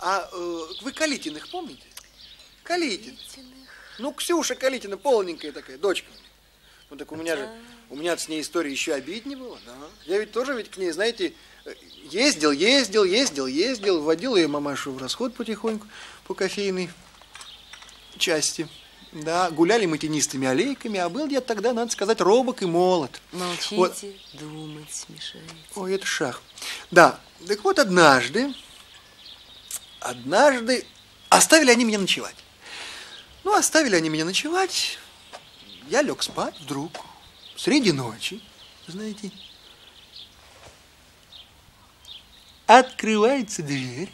А э, вы Калитиных помните? Калитин. Ну, Ксюша Калитина, полненькая такая, дочка. Ну, так у меня же, у меня с ней история еще обиднее была, да. Я ведь тоже ведь к ней, знаете, ездил, ездил, ездил, ездил, вводил ее мамашу в расход потихоньку по кофейной части. Да, гуляли мы тенистыми аллейками, а был я тогда, надо сказать, робок и молод. Молчите, вот. думать мешаете. Ой, это шах. Да, так вот однажды, однажды оставили они меня ночевать. Ну, оставили они меня ночевать. Я лег спать вдруг, среди ночи, знаете. Открывается дверь.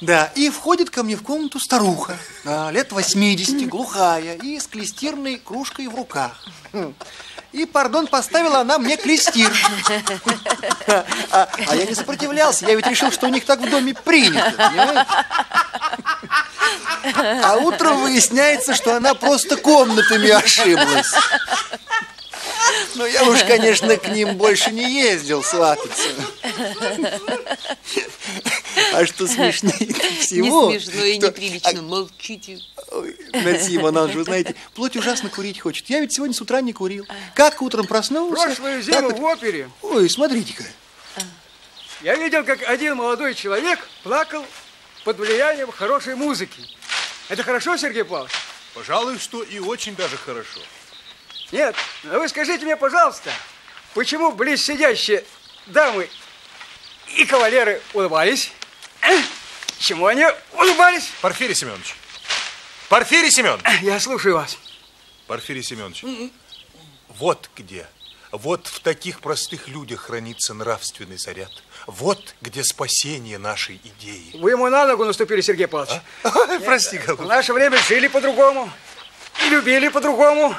Да, и входит ко мне в комнату старуха, да, лет 80, глухая, и с клестирной кружкой в руках. И, пардон, поставила она мне клестир. А, а я не сопротивлялся, я ведь решил, что у них так в доме принято, понимаете? А утром выясняется, что она просто комнатами ошиблась. Но я уж, конечно, к ним больше не ездил свататься. А что смешнее всего... Не смешно и неприлично, молчите. Мерси, Монанж, вы знаете, плоть ужасно курить хочет. Я ведь сегодня с утра не курил. Как утром проснулся... Прошлую зиму в опере. Ой, смотрите-ка. Я видел, как один молодой человек плакал под влиянием хорошей музыки. Это хорошо, Сергей Павлович? Пожалуй, что и очень даже хорошо. Нет, но вы скажите мне, пожалуйста, почему близ сидящие дамы и кавалеры улыбались? Э? Чему они улыбались? Порфирий Семенович. Порфирий Семенович. Я слушаю вас. Порфирий Семенович. Вот где, вот в таких простых людях хранится нравственный заряд. Вот где спасение нашей идеи. Вы ему на ногу наступили, Сергей Павлович. А? Прости, голубчик. В наше время жили по-другому и любили по-другому.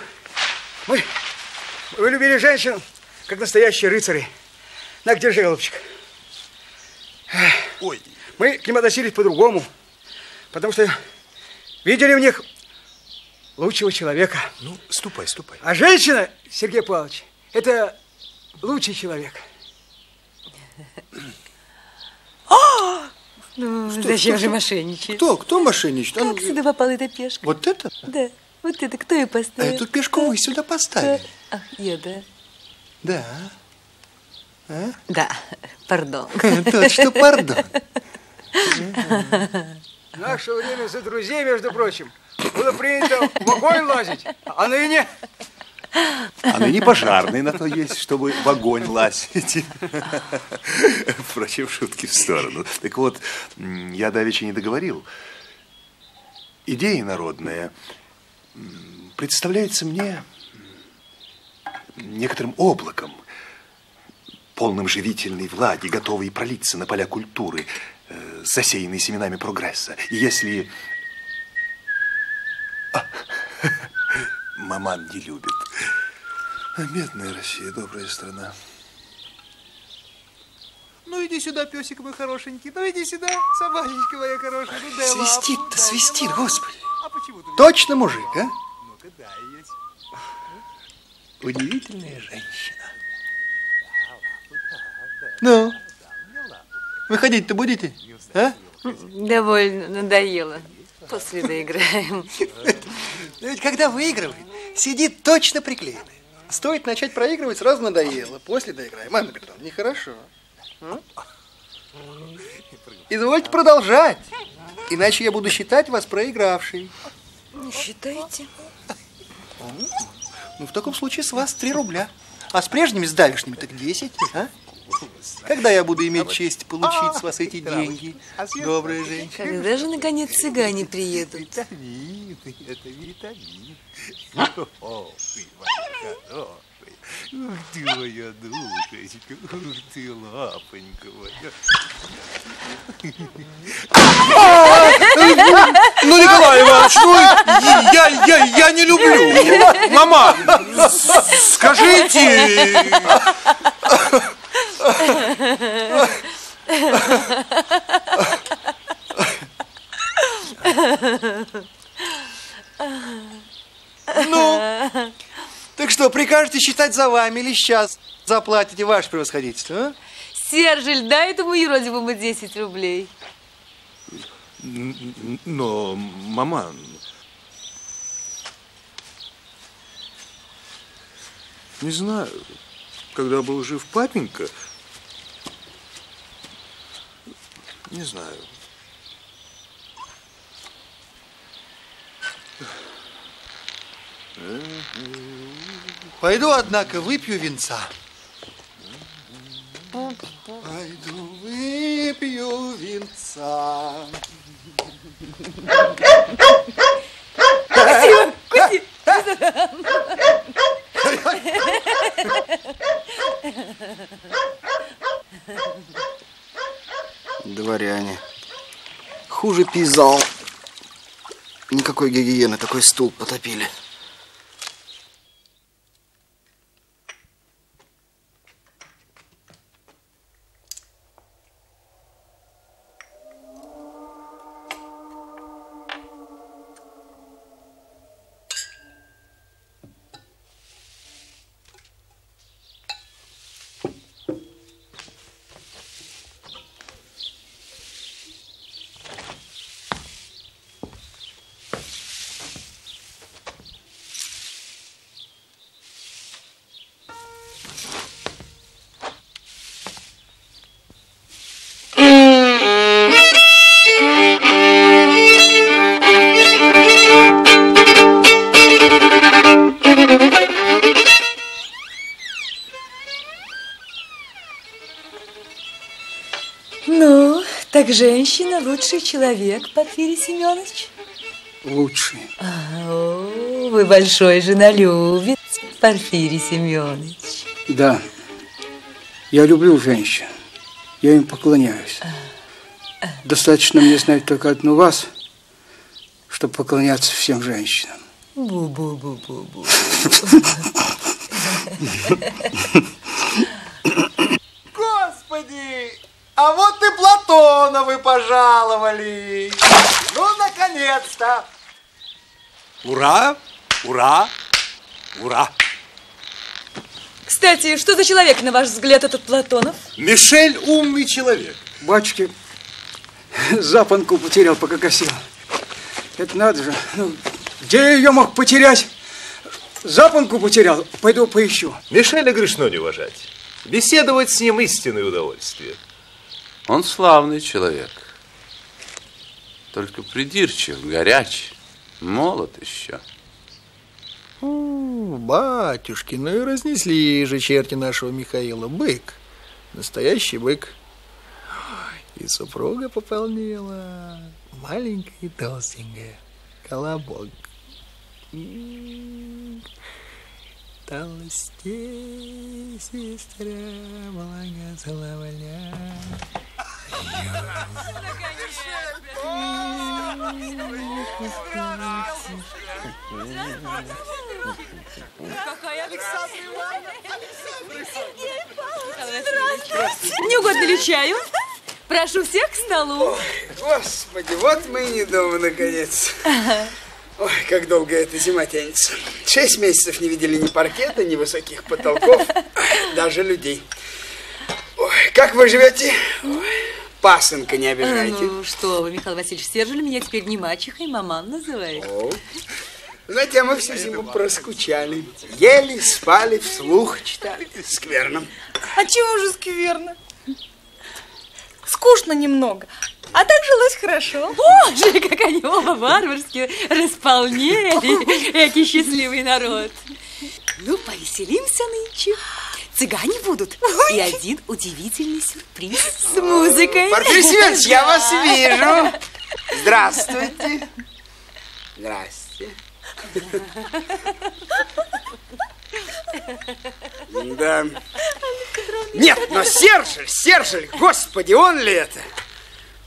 Мы, мы любили женщин, как настоящие рыцари. На, держи, голубчик. Ой. Мы к ним относились по-другому, потому что видели в них лучшего человека. Ну, ступай, ступай. А женщина, Сергей Павлович, это лучший человек. Ну, что, зачем же мошенничать? Кто? Кто мошенничает? Как сюда попала эта пешка? Вот это? Да. Вот это кто ее поставил? А эту пешку вы сюда поставили. А, я, да. Да. А? Да, пардон. Тот, что пардон. В наше время за друзей, между прочим, было принято в огонь лазить, а ныне... А ныне пожарный на то есть, чтобы в огонь лазить. Впрочем, шутки в сторону. Так вот, я давеча не договорил. Идея народная представляется мне некоторым облаком, полным живительной влаги, готовой пролиться на поля культуры, э, засеянной семенами прогресса. И если... А, маман не любит. А бедная Россия, добрая страна. Ну, иди сюда, песик мой хорошенький. Ну, иди сюда, собачечка моя хорошая. Ну, дай Свистит-то, свистит, господи. А почему ты... Точно мужик, а? Ну-ка, дай ее. Удивительная женщина. Ну, выходить-то будете, а? Довольно надоело. После доиграем. Но ведь когда выигрывает, сидит точно приклеенный. Стоит начать проигрывать, сразу надоело. После доиграем. Анна Петровна, нехорошо. А? Извольте продолжать. Иначе я буду считать вас проигравшей. Не считайте. Ну, в таком случае с вас 3 рубля. А с прежними, с давешними, так 10, а? Когда я буду иметь честь получить с вас эти деньги, добрая женщина? Когда же, наконец, цыгане приедут? Витамины, это витамин. О, ты моя хорошая. Ух ты, моя душечка, ух ты, лапонька моя. Ну, Николай Иванович, ну, я, я, я не люблю. Мама, скажите... Ну, так что, прикажете считать за вами или сейчас заплатите ваше превосходительство, а? Сержель, дай этому юродивому 10 рублей. Но, мама, не знаю, когда был жив папенька, не знаю. Пойду, однако, выпью винца. Пойду выпью винца. Дворяне. Хуже пизал. Никакой гигиены, такой стул потопили. Так женщина лучший человек, Порфирий Семенович. Лучший. О, вы большой женолюбец, Порфирий Семенович. Да. Я люблю женщин. Я им поклоняюсь. Достаточно мне знать только одну вас, чтобы поклоняться всем женщинам. Бу-бу-бу-бу-бу. Господи, а вот и Платоновы пожаловали. Ну, наконец-то. Ура! Ура! Ура! Кстати, что за человек, на ваш взгляд, этот Платонов? Мишель умный человек. Батюшки, запонку потерял, пока косил. Это надо же. Ну, где я ее мог потерять? Запонку потерял. Пойду поищу. Мишеля грешно не уважать. Беседовать с ним истинное удовольствие. Он славный человек. Только придирчив, горяч, молод еще. Батюшки, ну и разнесли же черти нашего Михаила. Бык. Настоящий бык. И супруга пополнела. Маленькая и толстенькая. Колобок. М, Толстей, сестра, благословля. Не угодно ли чаю? Прошу всех к столу. Господи, вот мы и не дома, наконец. Ой, как долго эта зима тянется. Шесть месяцев не видели ни паркета, ни высоких потолков, даже людей. Ой, как вы живете? Ой, пасынка не обижайте. Ну, что вы, Михаил Васильевич, Сержели меня теперь не мачехой, маман называете? О, Знаете, а мы всю зиму проскучали. Ели, спали, вслух читали. Скверно. А чего же скверно? Скучно немного, а так жилось хорошо. Боже, как они оба варварски располнели. Экий счастливый народ. Ну, повеселимся нынче. Цыгане будут. И один удивительный сюрприз с музыкой. Порфирий Семенович, я вас вижу. Здравствуйте. Здрасте. Да. Нет, но Сержель, Сержель, господи, он ли это?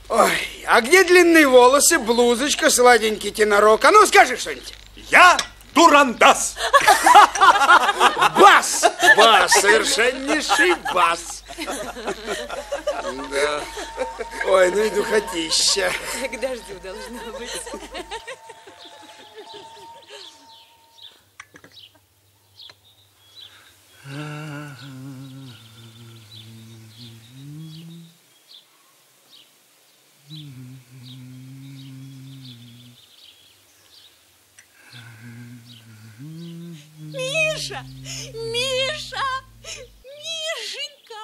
Ой, а где длинные волосы, блузочка, сладенький тенорок? А ну, скажи что-нибудь. Я Дурандас. Бас! Бас, совершеннейший бас. Да. Ой, ну и духотища. К дождю должно быть. Миша! Миша! Мишенька!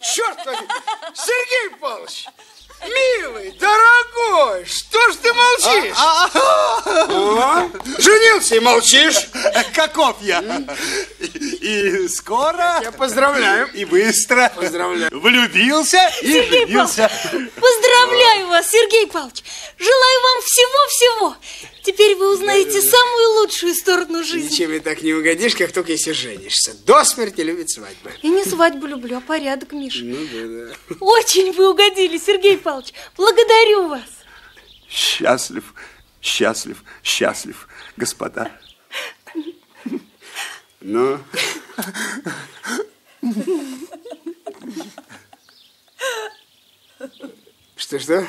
Черт возьми! Сергей Павлович! Милый, дорогой, что ж ты молчишь? А? Женился и молчишь? Каков я? И, и скоро... Я поздравляю. И быстро. Поздравляю. Влюбился и Сергей женился. Поздравляю вас, Сергей Павлович! Желаю вам всего-всего! Теперь вы узнаете самую лучшую сторону жизни. Ничем и так не угодишь, как только если женишься. До смерти любит свадьбы. Я не свадьбу люблю, а порядок, Миша. Ну да, да. Очень вы угодили, Сергей Павлович. Благодарю вас. Счастлив, счастлив, счастлив, господа. Ну, что-что?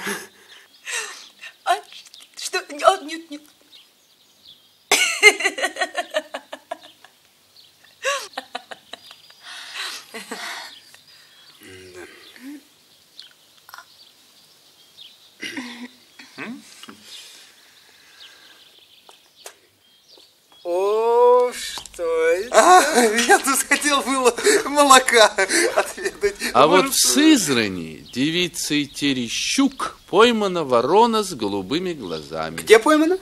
Что? А, нет, нет. О, что это? А, я тут хотел было молока отведать. А вот в Сызрани девицей Терещук поймана ворона с голубыми глазами. Где поймано?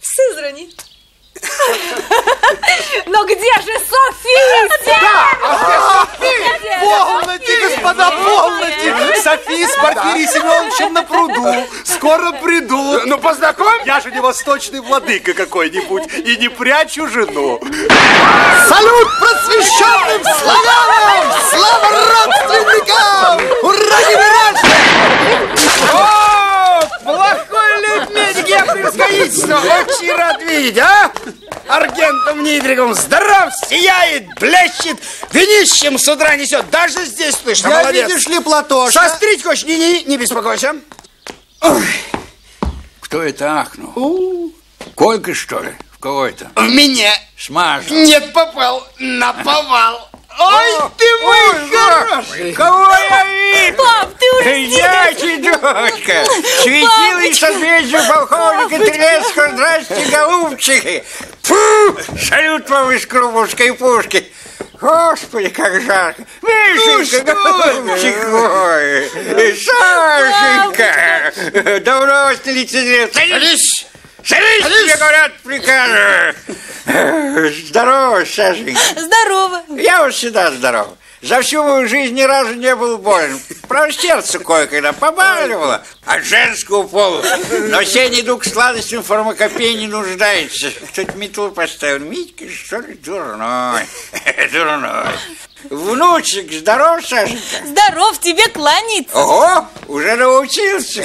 В Сызрани. Но где же София? Полноте, господа, полноте! София с Порфирием Семеновичем на пруду. Скоро придут. Ну, познакомь. Я же не восточный владыка какой-нибудь и не прячу жену. Салют просвещенным славянам! Слава родственникам! Ура, генеральше! О, я превосходительство. Очень рад видеть, а? Аргентом Нидригом здоров, сияет, блещет, винищем с утра несет. Даже здесь слышно, Я, молодец. видишь ли, Платошка? Сострить хочешь? Не-не, не беспокойся. Кто это ахнул? Колька, что ли? В кого это? В меня. Смажу. Нет, попал. Наповал. Ой, ты мой хороший. Кого я вижу? Пап, ты уже Я дочка, светила и созвездие полковника Трелецкого. Здрасте, голубчики. Фу, салют вам из крупушкой пушки. Господи, как жарко. Мишенька, голубчик мой. Сашенька. Давно вас не лицезрел. Садись. Садись, тебе говорят, приказываю. Здорово, Сашенька. Здорово. Я уж всегда здоров. За всю мою жизнь ни разу не был болен. Правда, сердце кое-когда побаливало от женского пола. Но сей недуг сладостным фармакопей не нуждается. Кто-то метлу поставил. Митька, что ли, дурной. Дурной. Внучек, здоров, Сашенька? Здоров, тебе кланяется. Ого, уже научился.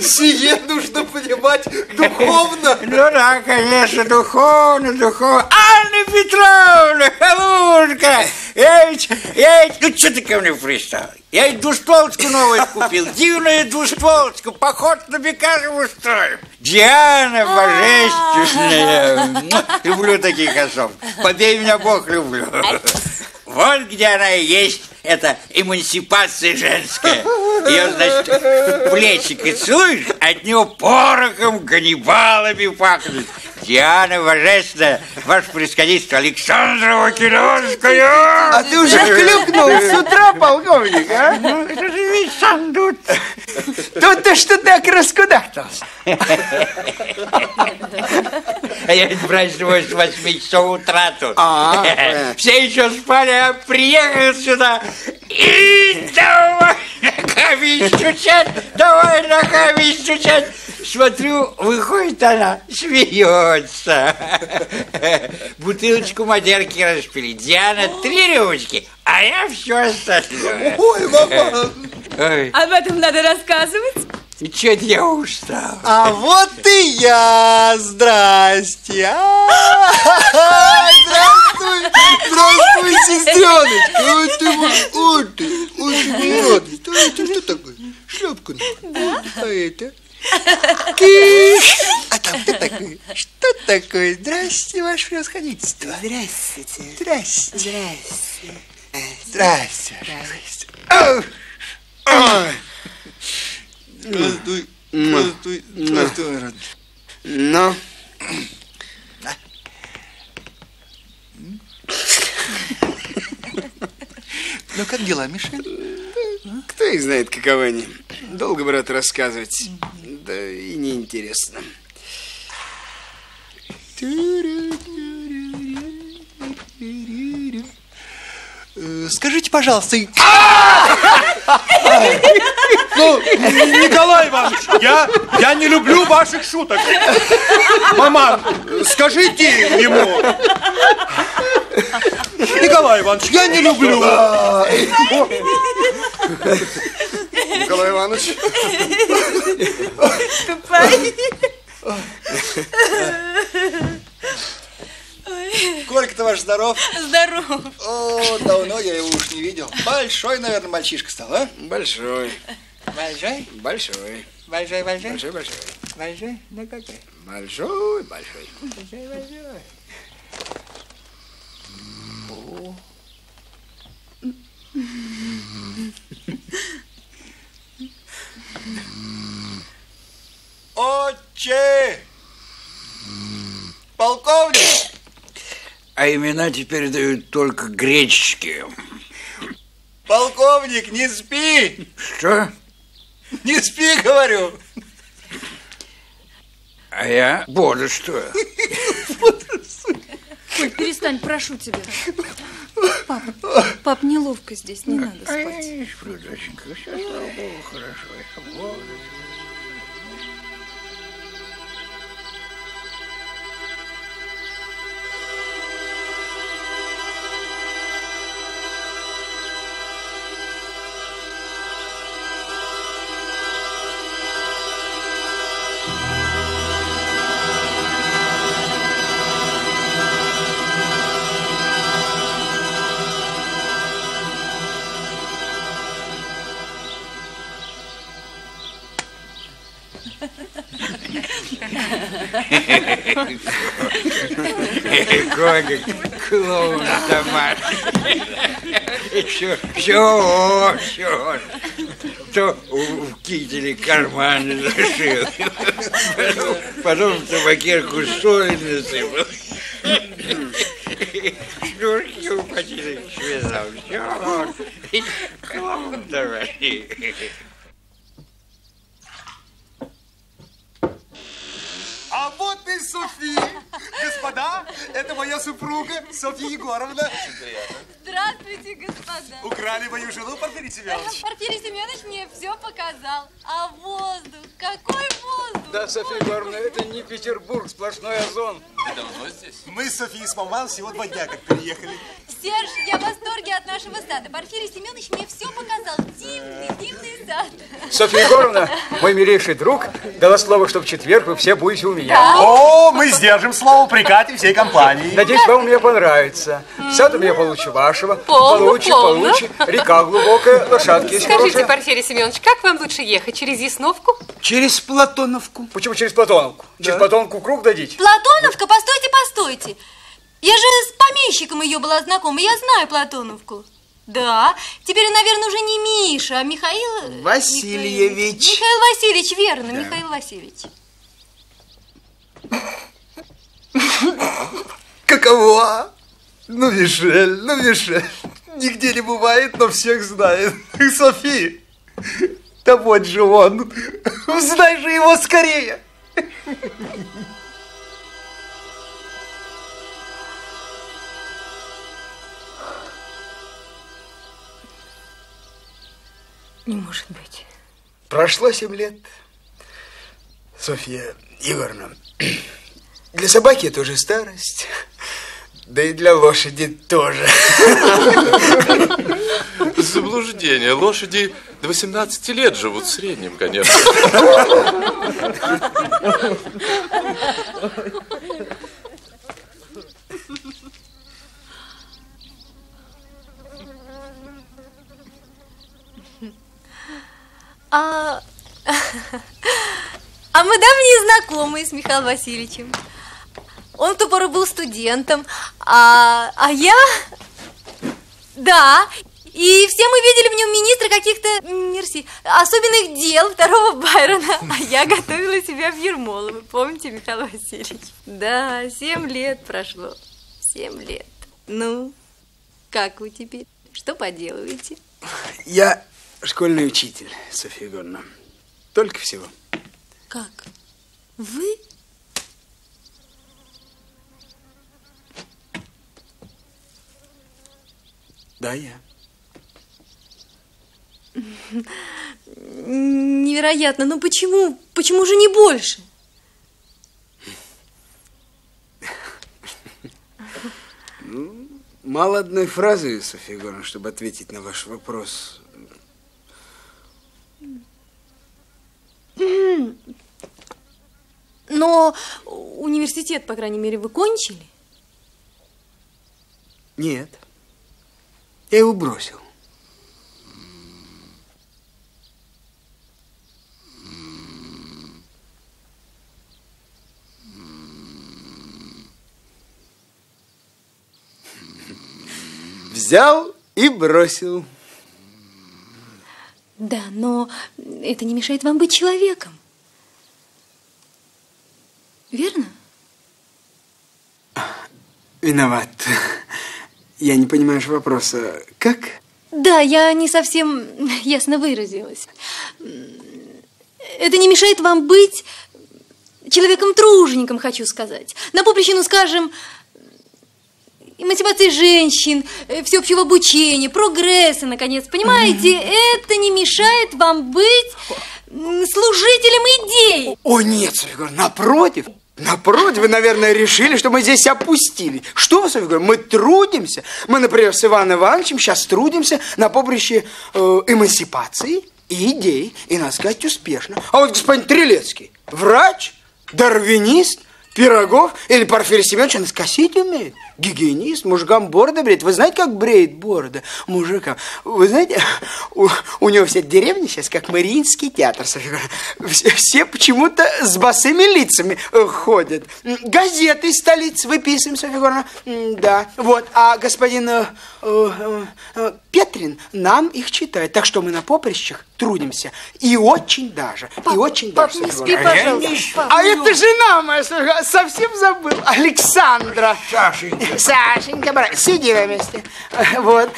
Сие нужно понимать духовно. Ну да, конечно, духовно, духовно. Анна Петровна, Халушка, я ведь, я ведь, ну что ты ко мне пристал? Я ведь двустволочку новую купил, дивную двустволочку, поход на Бекашев устроим. Диана божественная. Люблю таких особ. Побей меня Бог, люблю. Вот где она и есть, эта эмансипация женская. Ее, значит, в плечико целуешь, от него порохом, ганнибалами пахнет. Диана Божественная, ваше происходительство, Александра Вакилевская. А ты уже клюкнул с утра, полковник, а? Ну, это же весь сам тут. Тут-то что так раскудахтался. А я, брать, с 8 часов утра тут. А. Все еще спали, а приехал сюда. И давай камень стучать, давай на камень стучать. Смотрю, выходит она, смеется. Бутылочку мадерки распили. Диана, три рюмочки, а я все остальное. Ой, мама. Ой, Об этом надо рассказывать. И чё-то я устал. А вот и я. Здрасте. А, Здравствуй. Здравствуй, сестреночка. Ой, ты мой, ой, ты, очень радость. А это что такое? Шляпка новая. А это? Киш. А там кто такой? Что такое? Здрасте, ваше превосходительство. Здравствуйте. Здрасте. Здрасте. Здрасте. Здрасте. Ау! Здравствуй, Ну. здравствуй, здравствуй, Рад. Ну? Ну, как дела, Мишель? Кто их знает, каковы они? Долго, брат, рассказывать. Да и неинтересно. Э, Скажите, пожалуйста, и- Ну, Николай Иванович, я, я не люблю ваших шуток. Маман, скажите ему. Николай Иванович, я не люблю. Николай Иванович. Колька-то ваш здоров? Здорово. О, давно я его уж не видел. Большой, наверное, мальчишка стал, а? Большой. Большой? Большой. Большой, большой? Большой, большой. Большой? Ну какой? Большой, большой. Большой, большой. Отче! Полковник! А имена теперь дают только греческие. Полковник, не спи! Что? Не спи, говорю! А я бодрствую. Коль, перестань, прошу тебя. Пап, пап, неловко здесь, не надо спать. Ай, сплю, доченька, все, слава богу, хорошо. Я бодрствую. Коля, клоун домашний. Все, все, все. То в кителе карманы зашил. Потом, потом табакерку соли насыпал. Шнурки употели связал. Все. Клоун домашний. Софья Егоровна. Здравствуйте, господа. Украли мою жену, Порфирий Семенович. Порфирий Семенович мне все показал. А воздух, какой воздух! Да, Софья Егоровна, это не Петербург, сплошной озон. Ты давно здесь? Мы с Софией с Маман всего два дня как переехали. Серж, я в восторге от нашего сада. Порфирий Семенович мне все показал. Дивный, дивный сад. Софья Егоровна, мой милейший друг, дала слово, что в четверг вы все будете у меня. О, мы сдержим слово, прикатим всей компании. Надеюсь, вам мне понравится. Сад у меня получше вашего. Полно, получше, полно. получше. Река глубокая, лошадки есть Скажите, хорошие. Порфирий Семенович, как вам лучше ехать? Через Ясновку? Через Платоновку. Почему через Платоновку? Через Платоновку круг дадите? Платоновка, постойте, постойте. Я же с помещиком ее была знакома, я знаю Платоновку. Да, теперь, наверное, уже не Миша, а Михаил... Васильевич. Михаил Васильевич, верно, Михаил Васильевич. Каково? Ну, Мишель, ну, Мишель. Нигде не бывает, но всех знает. Софи, да вот же он. Узнай же его скорее. Не может быть. Прошло семь лет. Софья Егоровна, для собаки это уже старость. Да и для лошади тоже. Заблуждение. Лошади до 18 лет живут в среднем, конечно. А, а мы давние знакомые с Михаилом Васильевичем. Он в ту пору был студентом, а, а я... Да, И все мы видели в нем министра каких-то, мерси, особенных дел второго Байрона. А я готовила себя в Ермолово, помните, Михаил Васильевич? Да, семь лет прошло. Семь лет. Ну, как вы теперь? Что поделываете? Я школьный учитель, Софья Егоровна. Только всего. Как? Вы? Да, я. Невероятно, но почему? Почему же не больше? Ну, мало одной фразы, Софья Егоровна, чтобы ответить на ваш вопрос. Но университет, по крайней мере, вы кончили? Нет. Я его бросил. Взял и бросил. Да, но это не мешает вам быть человеком. Верно? Виноват. Я не понимаю вопроса. Как? Да, я не совсем ясно выразилась. Это не мешает вам быть человеком-тружеником, хочу сказать. На поприще, ну, скажем, эмансипации женщин, э, всеобщего обучения, прогресса, наконец. Понимаете, это не мешает вам быть служителем идей. О, нет, Софья напротив. Напротив, вы, наверное, решили, что мы здесь опустили. Что вы, Софья мы трудимся. Мы, например, с Иваном Ивановичем сейчас трудимся на поприще э, эмансипации и идей. И, надо сказать, успешно. А вот господин Трелецкий, врач, дарвинист, Пирогов или Порфирий Семенович, он скосить умеет. Гигиенист, мужикам бороды бреет. Вы знаете, как бреет борода мужикам? Вы знаете, у, у него вся деревня сейчас как Мариинский театр. Все, все почему-то с босыми лицами э, ходят. Газеты из столицы выписываем, Софья Егоровна. Да, вот. А господин э, э, э, Петрин нам их читает. Так что мы на поприщах трудимся. И очень даже. и очень даже. не спи, пожалуйста, пап. А это жена моя, совсем забыл. Александра. Сашенька. Сашенька, брат, сиди на месте. Вот.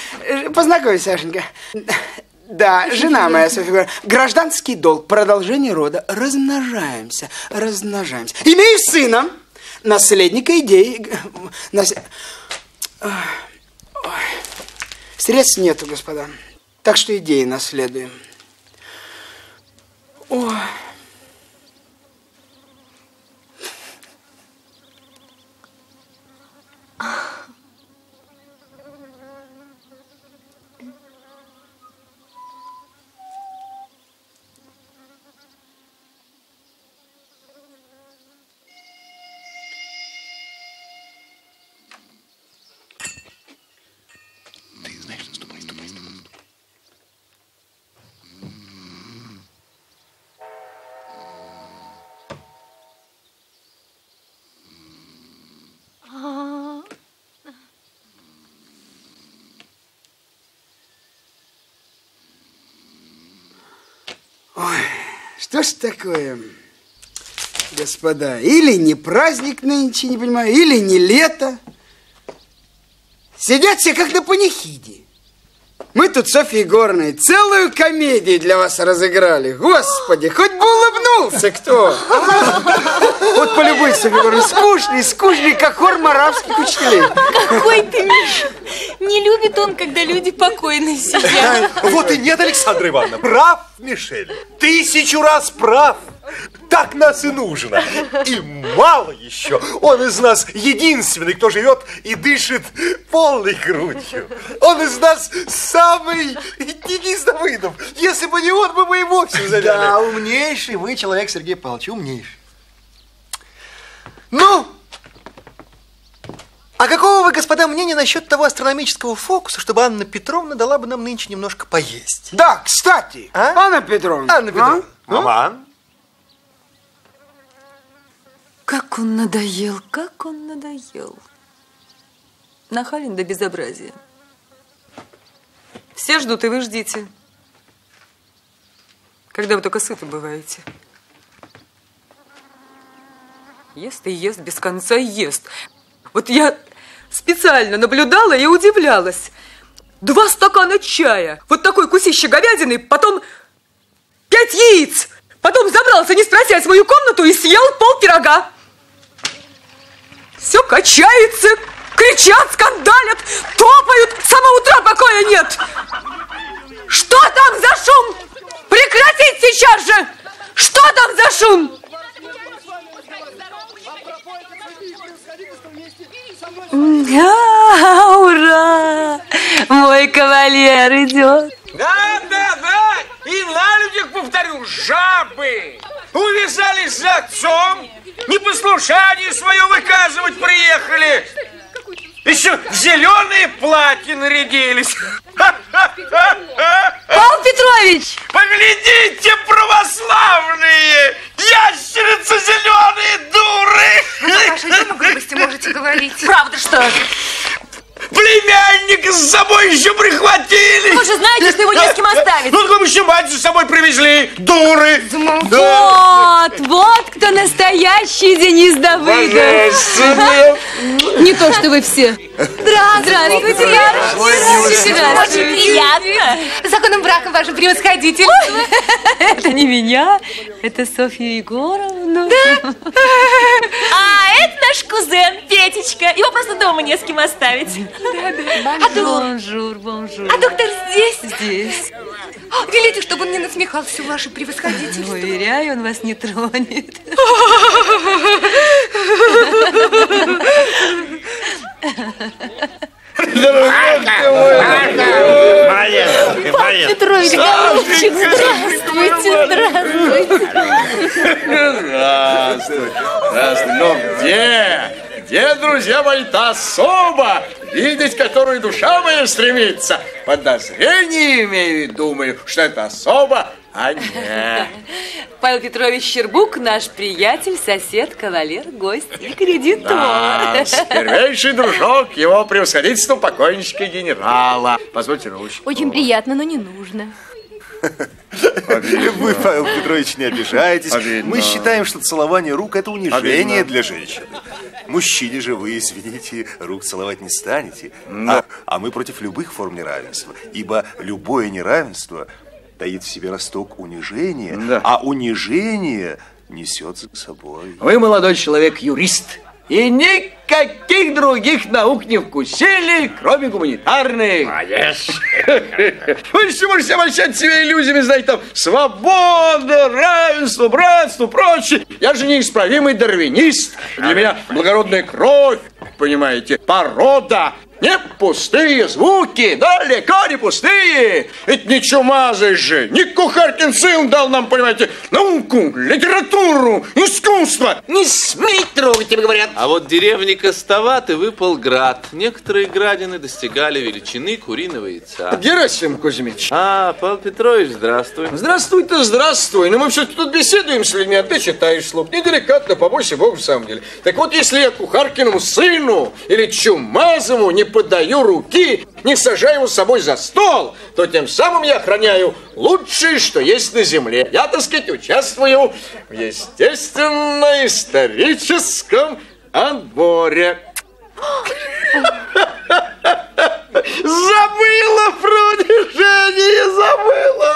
Познакомься, Сашенька. Да, жена моя, Софья. Гражданский долг, продолжение рода. Размножаемся, размножаемся. Имею сына, наследника идеи. г- нас-. Средств нету, господа. Так что идеи наследуем. Ой. Ой, что ж такое, господа? Или не праздник нынче, не понимаю, или не лето. Сидят все как на панихиде. Мы тут, Софья Егоровна, целую комедию для вас разыграли. Господи, хоть бы улыбнулся кто. Вот полюбуйся, Софья скучный, скучный, как хор моравских учителей. Какой ты, Миша. Не любит он, когда люди покойные сидят. Вот и нет, Александра Ивановна. Прав, Мишель. Тысячу раз прав. Так нас и нужно. И мало еще. Он из нас единственный, кто живет и дышит полной грудью. Он из нас самый Денис Давыдов. Если бы не он, мы бы и вовсе завяли. Да, умнейший вы человек, Сергей Павлович, умнейший. Ну, а какого вы, господа, мнения насчет того астрономического фокуса, чтобы Анна Петровна дала бы нам нынче немножко поесть? Да, кстати, Анна Петровна. Анна Петровна. а? Маман? Как он надоел, как он надоел. Нахален до безобразия. Все ждут, и вы ждите. Когда вы только сыты бываете. Ест и ест, без конца ест. Вот я специально наблюдала и удивлялась. Два стакана чая, вот такой кусище говядины, потом пять яиц. Потом забрался, не спрося, в свою комнату и съел пол пирога. Все качается, кричат, скандалят, топают. С самого утра покоя нет. Что там за шум? Прекратить сейчас же! Что там за шум? Ура! Мой кавалер идет. Да, да, да! И на людях, повторю, жабы! Увязались за отцом, непослушание свое выказывать приехали. Еще в зеленые платья нарядились. Павел Петрович! Поглядите, православные! Ящерицы зеленые, дуры! Наташа, не грубости можете говорить. Правда, что? Племянника с собой еще прихватили! Вы же знаете, что его не с кем оставить. Ну, так еще мать за собой привезли, дуры! Вот, вот кто настоящий Денис Давыдов. Не то, что вы все. Здравствуйте, Здравствуйте. Очень приятно. Законным браком ваше превосходительство. Это не меня, это Софью Егоровну. А это наш кузен Петечка. Его просто дома не с кем оставить. А доктор? Bonjour, bonjour. А доктор здесь? Здесь. О, Велите, чтобы он не насмехался, ваше превосходительство. Уверяю, он вас не тронет. Павел Петрович, голубчик, здравствуйте, здравствуйте. Здравствуй. Здравствуй. Ну где? Где, друзья мои, та особа, видеть которую душа моя стремится? Подозрение имею, думаю, что это особа, а не. Павел Петрович Щербук, наш приятель, сосед, кавалер, гость и кредитор. Да, первейший дружок его превосходительства покойничка генерала. Позвольте ручку. Очень приятно, но не нужно. Вы, Павел Петрович, не обижайтесь. Обидно. Мы считаем, что целование рук – это унижение Обидно. для женщины. Мужчине же вы, извините, рук целовать не станете. Но- А, а мы против любых форм неравенства. Ибо любое неравенство таит в себе росток унижения, а унижение несет за собой. Вы, молодой человек, юрист. И никаких других наук не вкусили, кроме гуманитарных. Конечно. Вы что можете обольщать себя иллюзиями, знаете, там, свобода, равенство, братство, прочее. Я же неисправимый дарвинист. Для меня благородная кровь, понимаете, порода. Не пустые звуки, далеко не пустые. Ведь не чумазый же, не Кухаркин сын дал нам, понимаете, науку, литературу, искусство. Не смей трогать, тебе говорят. А вот деревни Костоваты выпал град. Некоторые градины достигали величины куриного яйца. Герасим Кузьмич. А, Павел Петрович, здравствуй. Здравствуй-то, здравствуй. Но мы все-таки тут беседуем с людьми, а ты читаешь слух. Неделикатно, побойся Бога, в самом деле. Так вот, если я Кухаркиному сыну или Чумазову не подаю руки, не сажаю с собой за стол, то тем самым я охраняю лучшее, что есть на земле. Я, так сказать, участвую в естественно-историческом отборе. Забыла про унижение, забыла.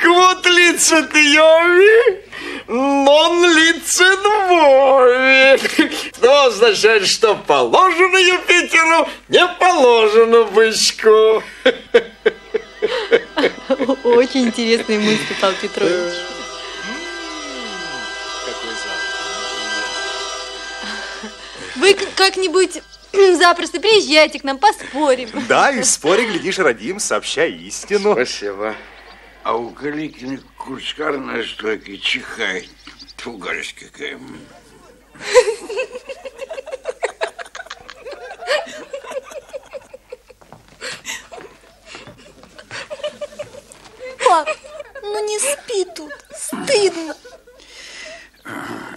Квот лицет йови, нон лицет вови. Что означает, что положено Юпитеру, не положено бычку. Очень интересные мысли, Павел Петрович. Вы как-нибудь запросто приезжайте к нам, поспорим. Да, и в споре, глядишь, родим, сообща истину. Спасибо. А у Каликиных курскарная стойка и чихает. Тьфу, гадость какая. Пап, ну не спи тут, стыдно.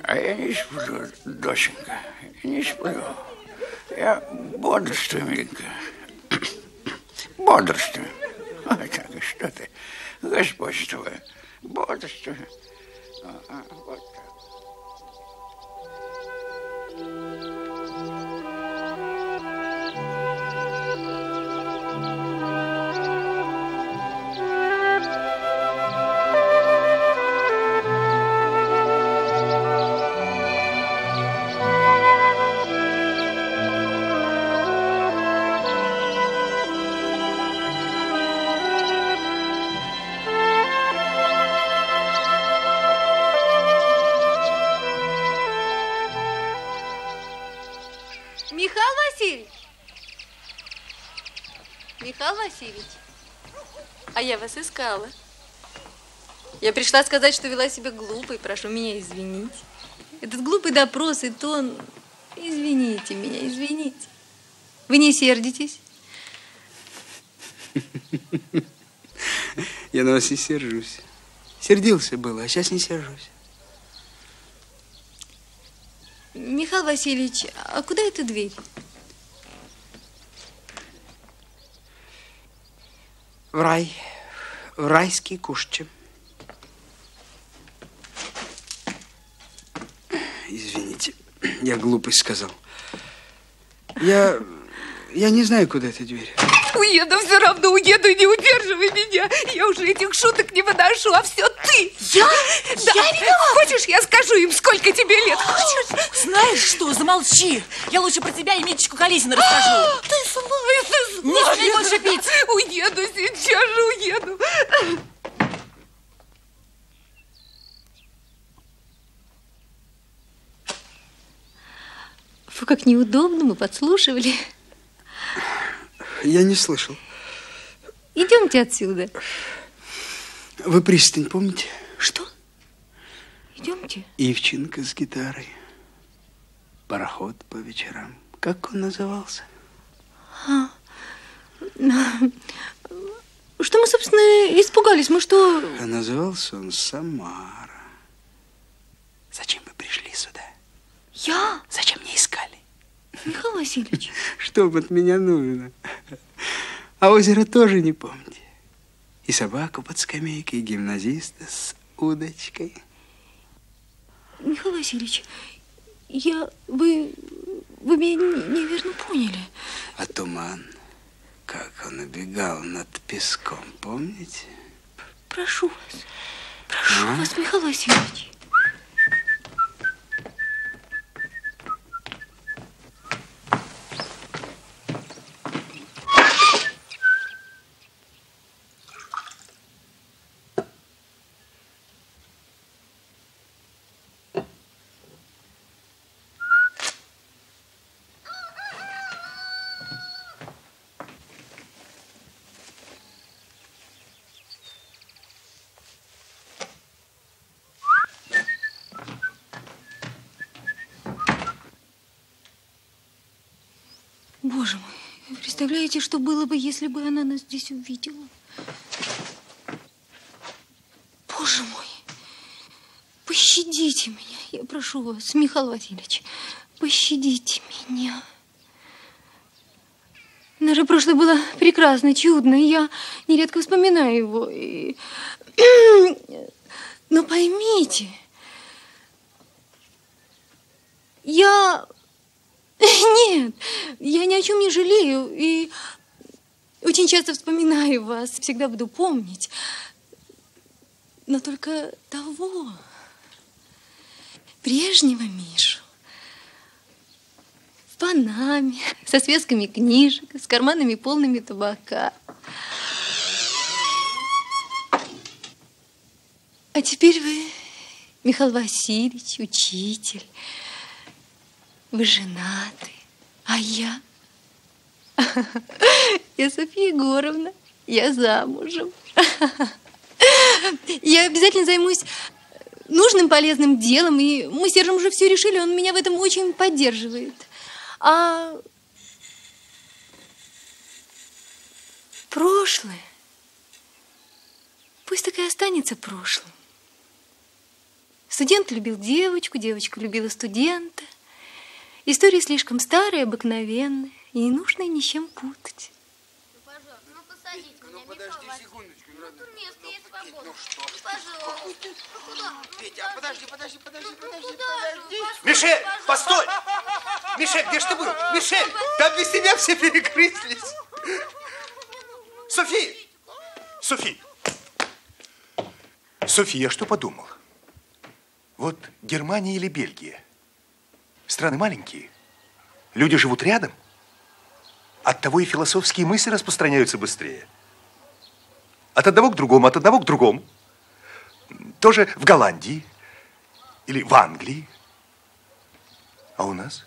А я не сплю, доченька, не сплю. Я бодрствую, миленькая. Бодрствуй. Ой, как, что ты, господствуй, бодрствуй. А, а, вот так. Вас искала. Я пришла сказать, что вела себя глупо, и прошу меня извинить. Этот глупый допрос и тон... Извините меня, извините. Вы не сердитесь? Я на вас не сержусь. Сердился было, а сейчас не сержусь. Михаил Васильевич, а куда эта дверь? В рай. В райский кушче. Извините, я глупость сказал. Я... Я не знаю, куда эта дверь. Уеду, все равно уеду, не удерживай меня. Я уже этих шуток не выношу, а все ты. Я? Да. Я виновата? Хочешь, я скажу им, сколько тебе лет? Хочешь? Знаешь что, замолчи. Я лучше про тебя и Митечку Калисина расскажу. Ты злая, ты Не злая. смей больше пить. Уеду, сейчас же уеду. Фу, как неудобно, мы подслушивали. Я не слышал. Идемте отсюда. Вы пристань помните? Что? Идемте. Ивченко с гитарой. Пароход по вечерам. Как он назывался? А, Что мы, собственно, испугались? Мы что... А назывался он Самара. Зачем вы пришли сюда? Я? Зачем не искали? Михаил Васильевич. Что вам от меня нужно? А озеро тоже не помните? И собаку под скамейкой, и гимназиста с удочкой. Михаил Васильевич, я... Вы... Вы меня не- неверно поняли. А туман, как он убегал над песком, помните? Прошу вас. Прошу А? вас, Михаил Васильевич. Боже мой, вы представляете, что было бы, если бы она нас здесь увидела? Боже мой, пощадите меня, я прошу вас, Михаил Васильевич, пощадите меня. Наше прошлое было прекрасно, чудно, я нередко вспоминаю его. и- Но поймите, я... Нет, я о чем не жалею и очень часто вспоминаю вас, всегда буду помнить. Но только того, прежнего Мишу, в Панаме, со связками книжек, с карманами полными табака. А теперь вы, Михаил Васильевич, учитель, вы женаты, а я? Я Софья Егоровна, я замужем. Я обязательно займусь нужным полезным делом, и мы с Сержем уже все решили, он меня в этом очень поддерживает. А прошлое, пусть так и останется прошлым. Студент любил девочку, девочка любила студента. История слишком старая, обыкновенная, и не нужно ни чем путать. секундочку. Место есть свободно. Пожалуйста. Куда? Петя, подожди, подожди, подожди, подожди, подожди. Мишель, постой! Мишель, где ж ты был? Мишель, там без тебя все перекрестились. Софи! Софи! Софи, я что подумал? Вот Германия или Бельгия? Страны маленькие. Люди живут рядом. Оттого и философские мысли распространяются быстрее. От одного к другому, от одного к другому. Тоже в Голландии или в Англии. А у нас?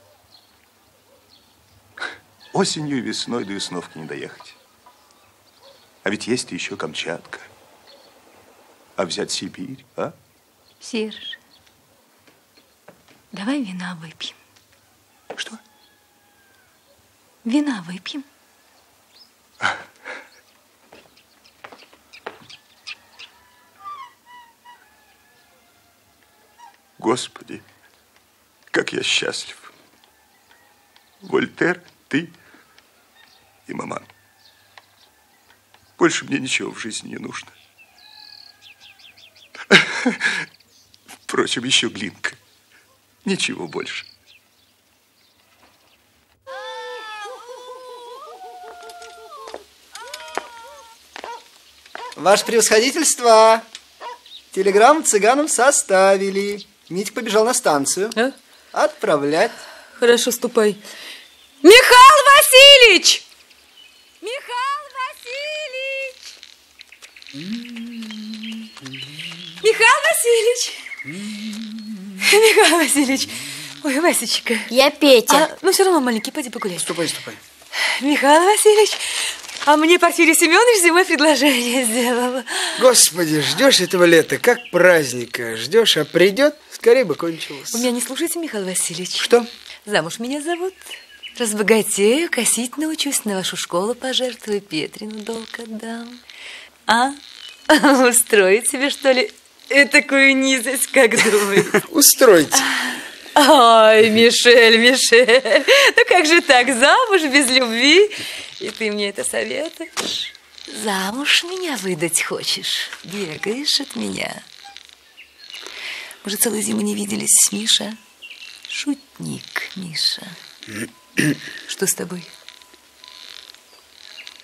Осенью и весной до Весновки не доехать. А ведь есть еще Камчатка. А взять Сибирь, а? Серж, давай вина выпьем. Что? Вина выпьем. Господи, как я счастлив. Вольтер, ты и маман. Больше мне ничего в жизни не нужно. Впрочем, еще глинка. Ничего больше. Ваше превосходительство, телеграмм цыганам составили. Митик побежал на станцию. А? Отправлять. Хорошо, ступай. Михаил Васильевич! Михаил Васильевич! Михаил Васильевич! Михаил Васильевич! Ой, Васечка. Я Петя. А, ну, все равно, маленький, пойди погуляй. Ступай, ступай. Михаил Васильевич, а мне Порфирий Семенович зимой предложение сделал. Господи, ждешь этого лета, как праздника. Ждешь, а придет, скорее бы кончилось. Вы меня не слушайте, Михаил Васильевич. Что? Замуж меня зовут. Разбогатею, косить научусь, на вашу школу пожертвую, Петрину долг отдам. А? Устроить себе, что ли, такую низость, как думаете? Устройте. Ой, Мишель, Мишель, ну как же так, замуж без любви? И ты мне это советуешь? Замуж меня выдать хочешь? Бегаешь от меня? Мы же целую зиму не виделись, Миша. Шутник, Миша. Что с тобой?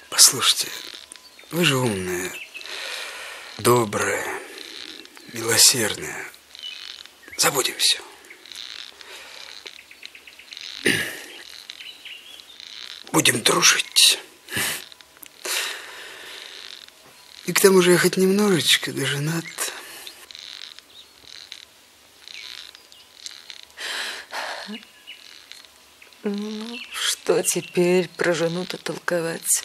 Послушайте, вы же умная, добрая, милосердная. Забудем все. Будем дружить. И к тому же я хоть немножечко да женат. Ну, что теперь про жену-то толковать?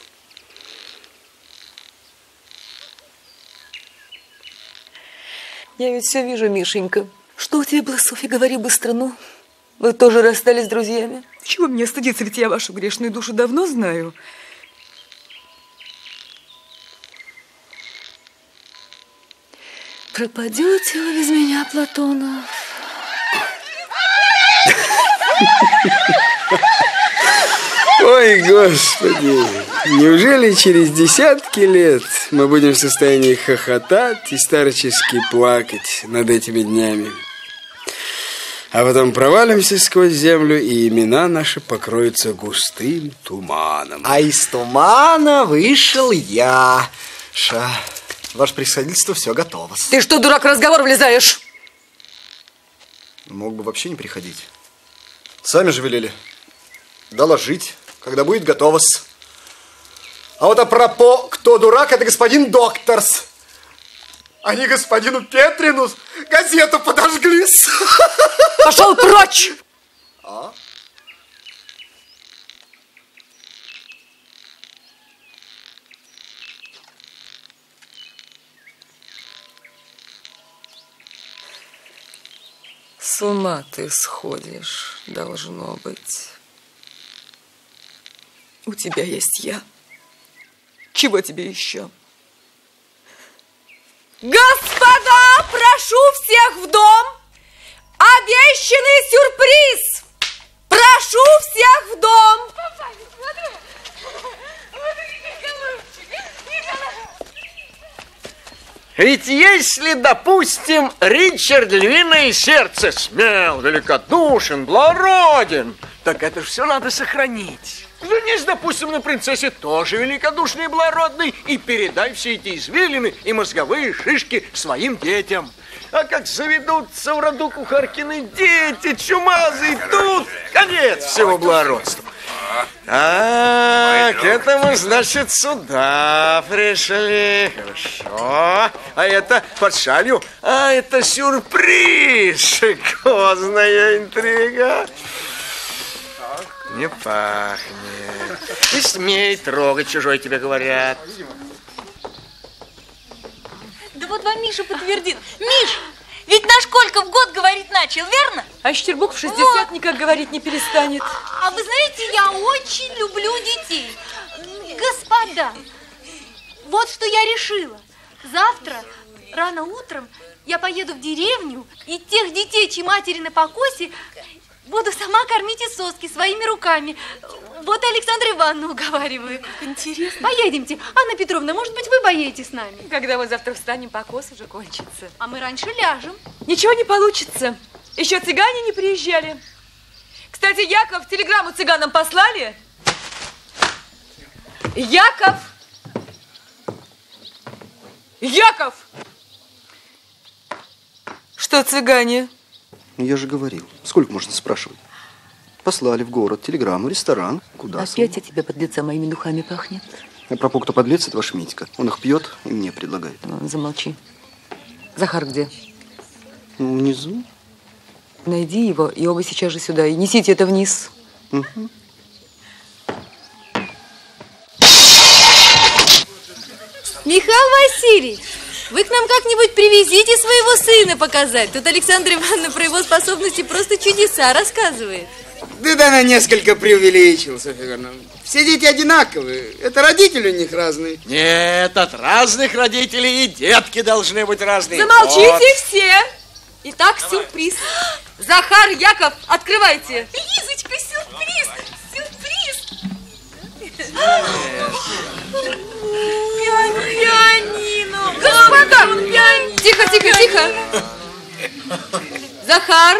Я ведь все вижу, Мишенька. Что у тебя было, Софья? Говори быстро, ну. Вы тоже расстались с друзьями? Чего мне стыдиться, ведь я вашу грешную душу давно знаю. Пропадете вы без меня, Платонов. Ой, Господи, неужели через десятки лет мы будем в состоянии хохотать и старчески плакать над этими днями? А потом провалимся сквозь землю, и имена наши покроются густым туманом. А из тумана вышел я. Ша, ваше превосходительство, все готово. Ты что, дурак, разговор влезаешь? Мог бы вообще не приходить. Сами же велели доложить, когда будет готово. -с. А вот апропо, кто дурак, это господин Докторс. Они господину Петрину газету подожгли. Пошел прочь! А? С ума ты сходишь, должно быть. У тебя есть я. Чего тебе еще? Господа, прошу всех в дом! Обещанный сюрприз! Прошу всех в дом! Ведь если, допустим, Ричард Львиное Сердце смел, великодушен, благороден, так это же все надо сохранить. Женись, допустим, на принцессе тоже великодушный и благородный, и передай все эти извилины и мозговые шишки своим детям. А как заведутся в роду кухаркины дети, чумазы, тут конец всего благородства. Так, это мы, значит, сюда пришли. Хорошо. А это под шалью. А это сюрприз. Шикозная интрига. Не пахнет. Не смей трогать чужой, тебе говорят. Да вот вам Миша подтвердит. Миш, ведь наш Колька в год говорить начал, верно? А Щербук в 60 вот. никак говорить не перестанет. А вы знаете, я очень люблю детей. Господа, вот что я решила. Завтра рано утром я поеду в деревню, и тех детей, чьи матери на покосе, буду сама кормить из соски своими руками. Вот Александра Ивановна уговариваю. Как интересно. Поедемте. Анна Петровна, может быть, вы поедете с нами? Когда мы завтра встанем, покос уже кончится. А мы раньше ляжем. Ничего не получится. Еще цыгане не приезжали. Кстати, Яков, телеграмму цыганам послали? Яков! Яков! Что цыгане? Ну, я же говорил. Сколько можно спрашивать? Послали в город, телеграмму, ресторан. Куда Опять от тебя подлеца моими духами пахнет. А про кто подлец, это ваш Митька. Он их пьет и мне предлагает. Ну, замолчи. Захар где? Ну, внизу. Найди его, и оба сейчас же сюда. И несите это вниз. Угу. Михаил Васильевич, вы к нам как-нибудь привезите своего сына показать. Тут Александр Ивановна про его способности просто чудеса рассказывает. Да, да, она несколько преувеличила, Софья Ивановна. Все дети одинаковые. Это родители у них разные. Нет, от разных родителей и детки должны быть разные. Замолчите вот. все. Итак, сюрприз. Захар, Яков, открывайте. Лизочка, сюрприз. Сюрприз. Пианино. Господа, тихо, тихо, тихо. Захар,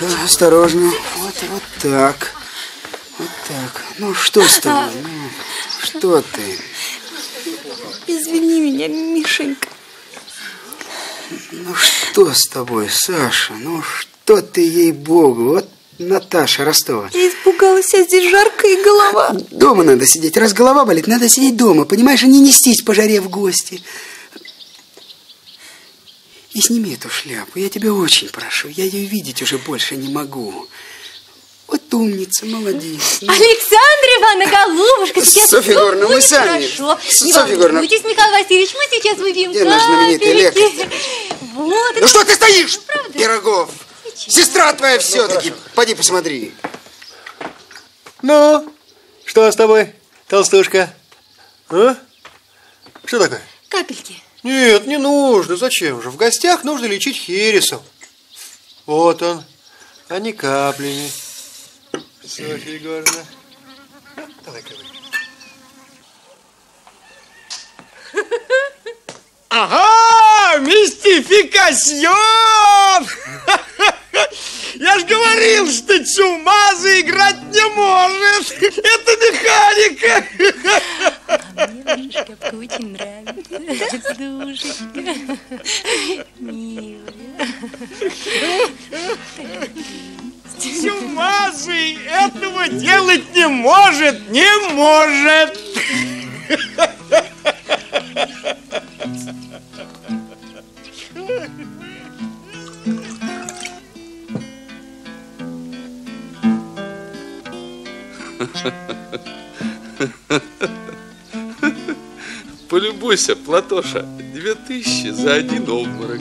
Тихо, осторожно. Вот, вот так. Вот так. Ну, что с тобой? Ну, что ты? Извини меня, Мишенька. Ну, что с тобой, Саша? Ну, что ты, ей-богу? Вот Наташа Ростова. Я испугалась, а здесь жарко и голова. Дома надо сидеть. Раз голова болит, надо сидеть дома. Понимаешь, а не нестись по жаре в гости. И сними эту шляпу. Я тебя очень прошу. Я ее видеть уже больше не могу. Вот умница, молодец. Александр Ивановна, голубушка, сейчас Софья Егоровна, мы сами. хорошо. Не Софья Егоровна. Михаил Васильевич, мы сейчас выпьем Где наш знаменитый капельки. Вот. Ну что ты стоишь, Пирогов? Сестра твоя все-таки. Пойди посмотри. Ну, что с тобой, толстушка? А? Что такое? Капельки. Нет, не нужно. Зачем же? В гостях нужно лечить хересом. Вот он, а не каплями. Софья Егоровна. Давай-ка. Ага, мистификасьон! Я ж говорил, что чумазы играть не может. Это механика. Мне шляпка очень нравится. Душечка. Милая. Чумазый этого делать не может, не может. Полюбуйся, Платоша, две тысячи за один обморок.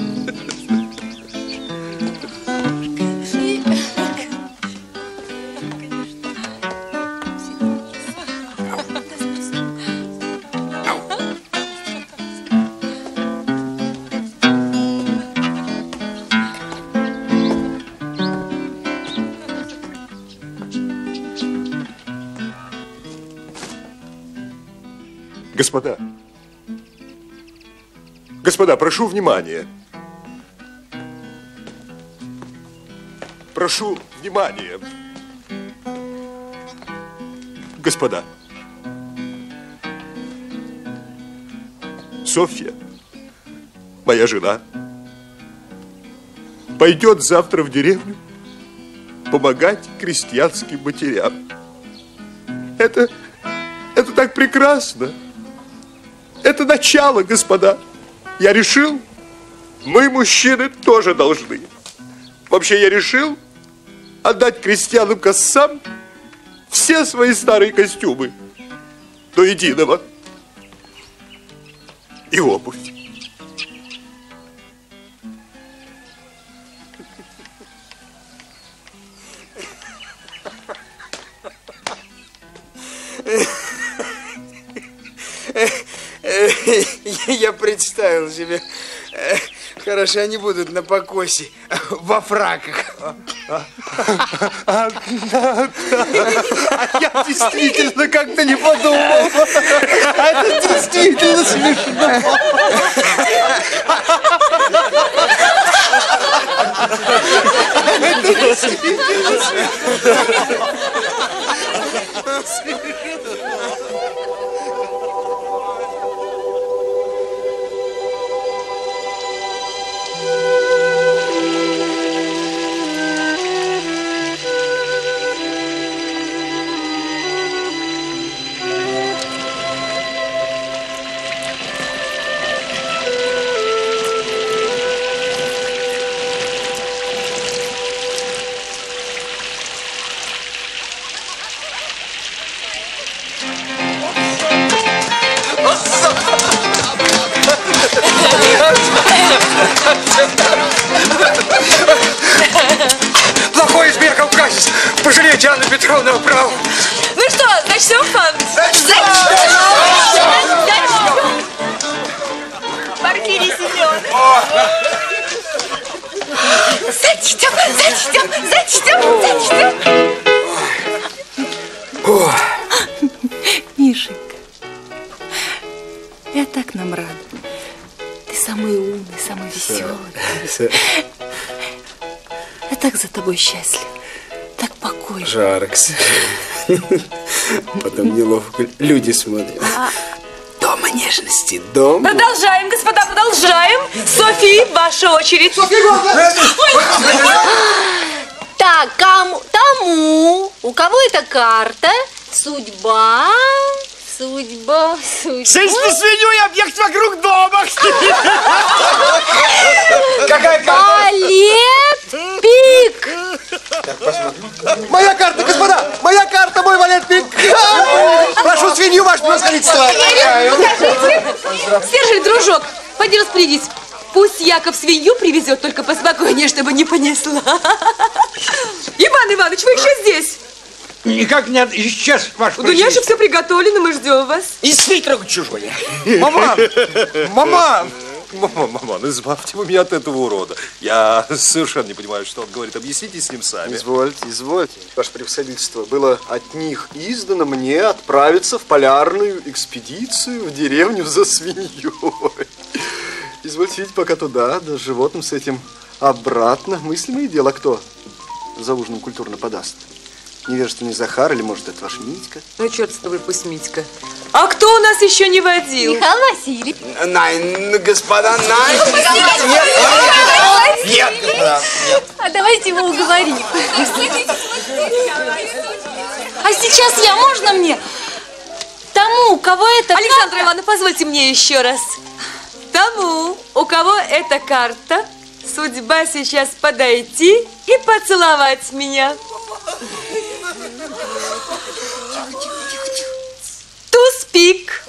Господа, господа, прошу внимания. Прошу внимания. Господа, Софья, моя жена, пойдет завтра в деревню помогать крестьянским матерям. Это, это так прекрасно. Это начало, господа. Я решил, мы, мужчины, тоже должны. Вообще, я решил отдать крестьянам косам все свои старые костюмы до единого. И обувь. Я представил себе, э, хорошо они будут на покосе во фраках. А я действительно как-то не подумал. Это действительно смешно. Это действительно Плохой Потом неловко люди смотрят. Дома нежности, дома. Продолжаем, господа, продолжаем. Софи, ваша очередь. Так, кому, тому, у кого эта карта? Судьба, судьба, судьба. Сельский свинью объект вокруг дома. Какая карта? Олег Пик! Моя карта, господа! Моя карта, мой валет пик! Прошу свинью, ваше превосходительство! Сержик, дружок, пойди распорядись. Пусть Яков свинью привезет, только поспокойнее, чтобы не понесла. Иван Иванович, вы еще здесь? Никак не от- исчез, ваш У Дуняши все приготовлено, мы ждем вас. И свитерок чужой. Маман! Маман! Мама, маман, избавьте вы меня от этого урода. Я совершенно не понимаю, что он говорит. Объясните с ним сами. Извольте, извольте. Ваше превосходительство, было от них издано мне отправиться в полярную экспедицию в деревню за свиньей. Извольте видеть, пока туда, да животным с этим обратно. Мыслимое дело, кто за ужином культурно подаст? Невежественный Захар или, может, это ваш Митька? Ну, черт с тобой, пусть Митька. А кто у нас еще не водил? Михаил Васильевич. Найн, господа, найн. Нет, господа, А давайте его уговорим. А сейчас я, можно мне? Тому, у кого это... Александра Ивановна, позвольте мне еще раз. Тому, у кого эта карта, судьба сейчас подойти и поцеловать меня. Туспик.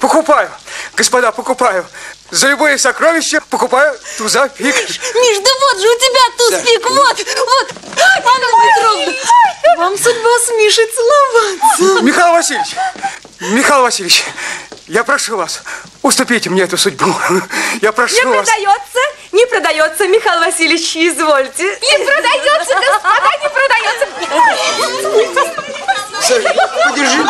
Покупаю. Господа, покупаю. За любое сокровище покупаю туза пик. Миш, да вот же у тебя туспик, вот, вот. Анна Петровна, вам судьба с Мишей целоваться. Михаил Васильевич, Михаил Васильевич, я прошу вас, уступите мне эту судьбу. Я прошу Не вас. продается, не продается, Михаил Васильевич, извольте. Не продается, господа, не продается. Подержи.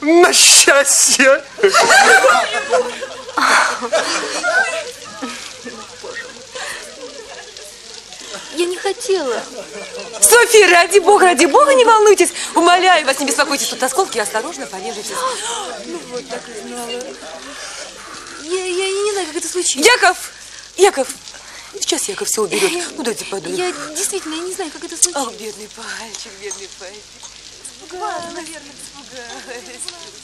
На счастье! Я не хотела. София, ради бога, ради бога, не волнуйтесь. Умоляю вас, не беспокойтесь, тут осколки, осторожно, порежетесь. Ну вот, так и знала. Я, я, я не знаю, как это случилось. Яков! Яков! Сейчас Яков все уберет. Ну, дайте подумать. Я действительно я не знаю, как это случилось. Ах, бедный пальчик, бедный пальчик. Испугалась, наверное, испугалась.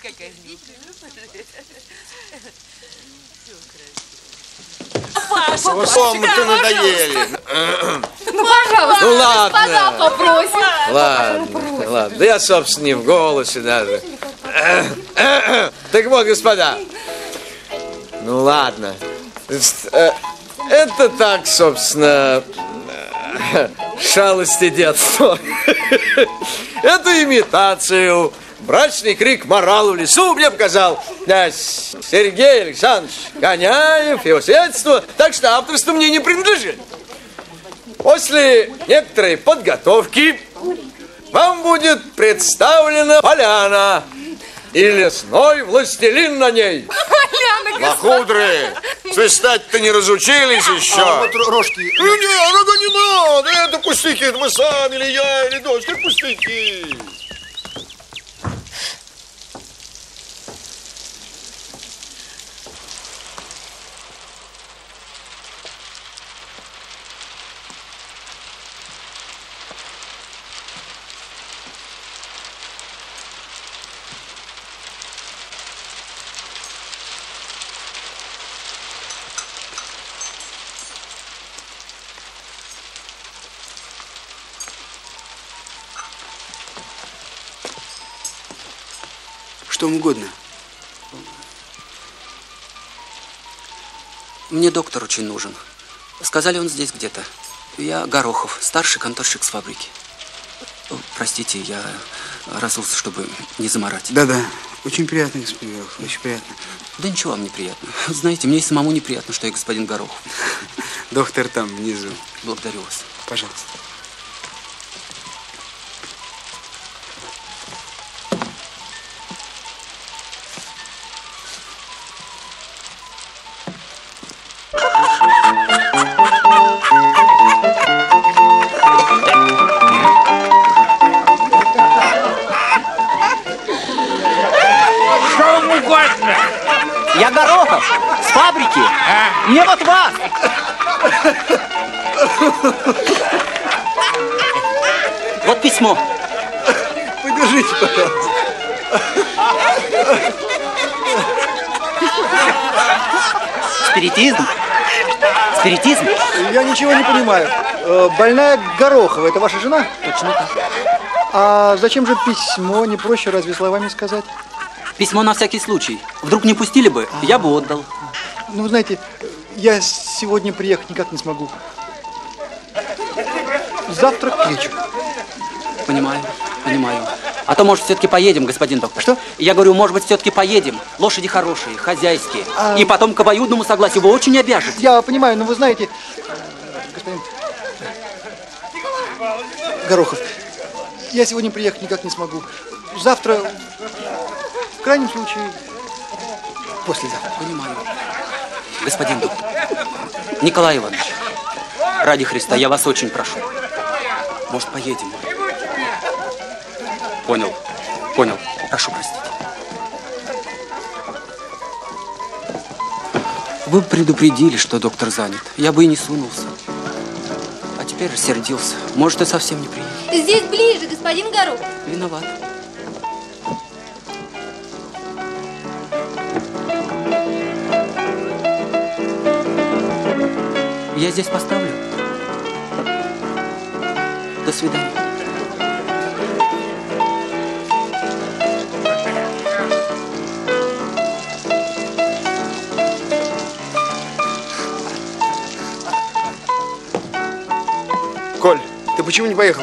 Какая Комнаты надоели. Ну, пожалуйста, Ну, ладно. господа попросят. Ладно, ладно. Да я, собственно, не в голосе даже. Так вот, господа. Ну, ладно. Э, Это так, собственно, э, шалости детства. Эту имитацию брачный крик моралу лесу мне показал князь Сергей Александрович Коняев, его средства, так что авторство мне не принадлежит. После некоторой подготовки вам будет представлена поляна и лесной властелин на ней. Лохудры, свистать-то не разучились еще. А вот рожки. Ну не, ну не надо, это пустяки, это мы сами, или я, или дочь, это пустяки. Что вам угодно? Мне доктор очень нужен. Сказали, он здесь где-то. Я Горохов, старший конторщик с фабрики. Простите, я разулся, чтобы не заморать. Да-да, очень приятно, господин Горохов, очень приятно. Да ничего вам неприятно. Знаете, мне и самому неприятно, что я господин Горохов. Доктор там, внизу. Благодарю вас. Пожалуйста. Ничего не понимаю. Э, Больная Горохова, это ваша жена? Точно так. А зачем же письмо? Не проще разве словами сказать? Письмо на всякий случай. Вдруг не пустили бы, я бы отдал. Ну, вы знаете, я сегодня приехать никак не смогу. Завтра к вечеру. Понимаю, понимаю. А то, может, все-таки поедем, господин доктор. Что? Я говорю, может быть, все-таки поедем. Лошади хорошие, хозяйские. А- И потом к обоюдному согласию вы очень обяжете. Я понимаю, но вы знаете, господин Горохов, я сегодня приехать никак не смогу. Завтра, в крайнем случае, послезавтра. Понимаю. Господин доктор, Николай Иванович, ради Христа, я вас очень прошу. Может, поедем? Понял, понял. Прошу простить. Вы предупредили, что доктор занят. Я бы и не сунулся. Теперь рассердился. Может, и совсем не приедет. Здесь ближе, господин Горох. Виноват. Я здесь поставлю. До свидания. Ты почему не поехал?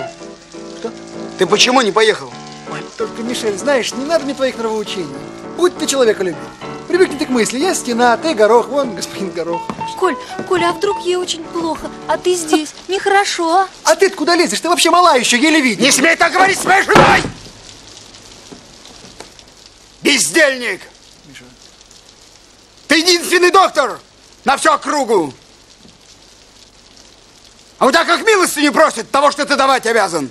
Что? Ты почему не поехал? Ой, только, Мишель, знаешь, не надо мне твоих нравоучений. Будь ты человеколюбив. Привыкни ты к мысли. Я стена, ты горох, вон господин горох. Коль, Коля, а вдруг ей очень плохо, а ты здесь? Нехорошо, а? А ты куда лезешь? Ты вообще мала еще, еле видишь. Не смей так говорить с моей женой! Бездельник! Ты единственный доктор на всю округу! А у тебя как милости не просит того, что ты давать обязан.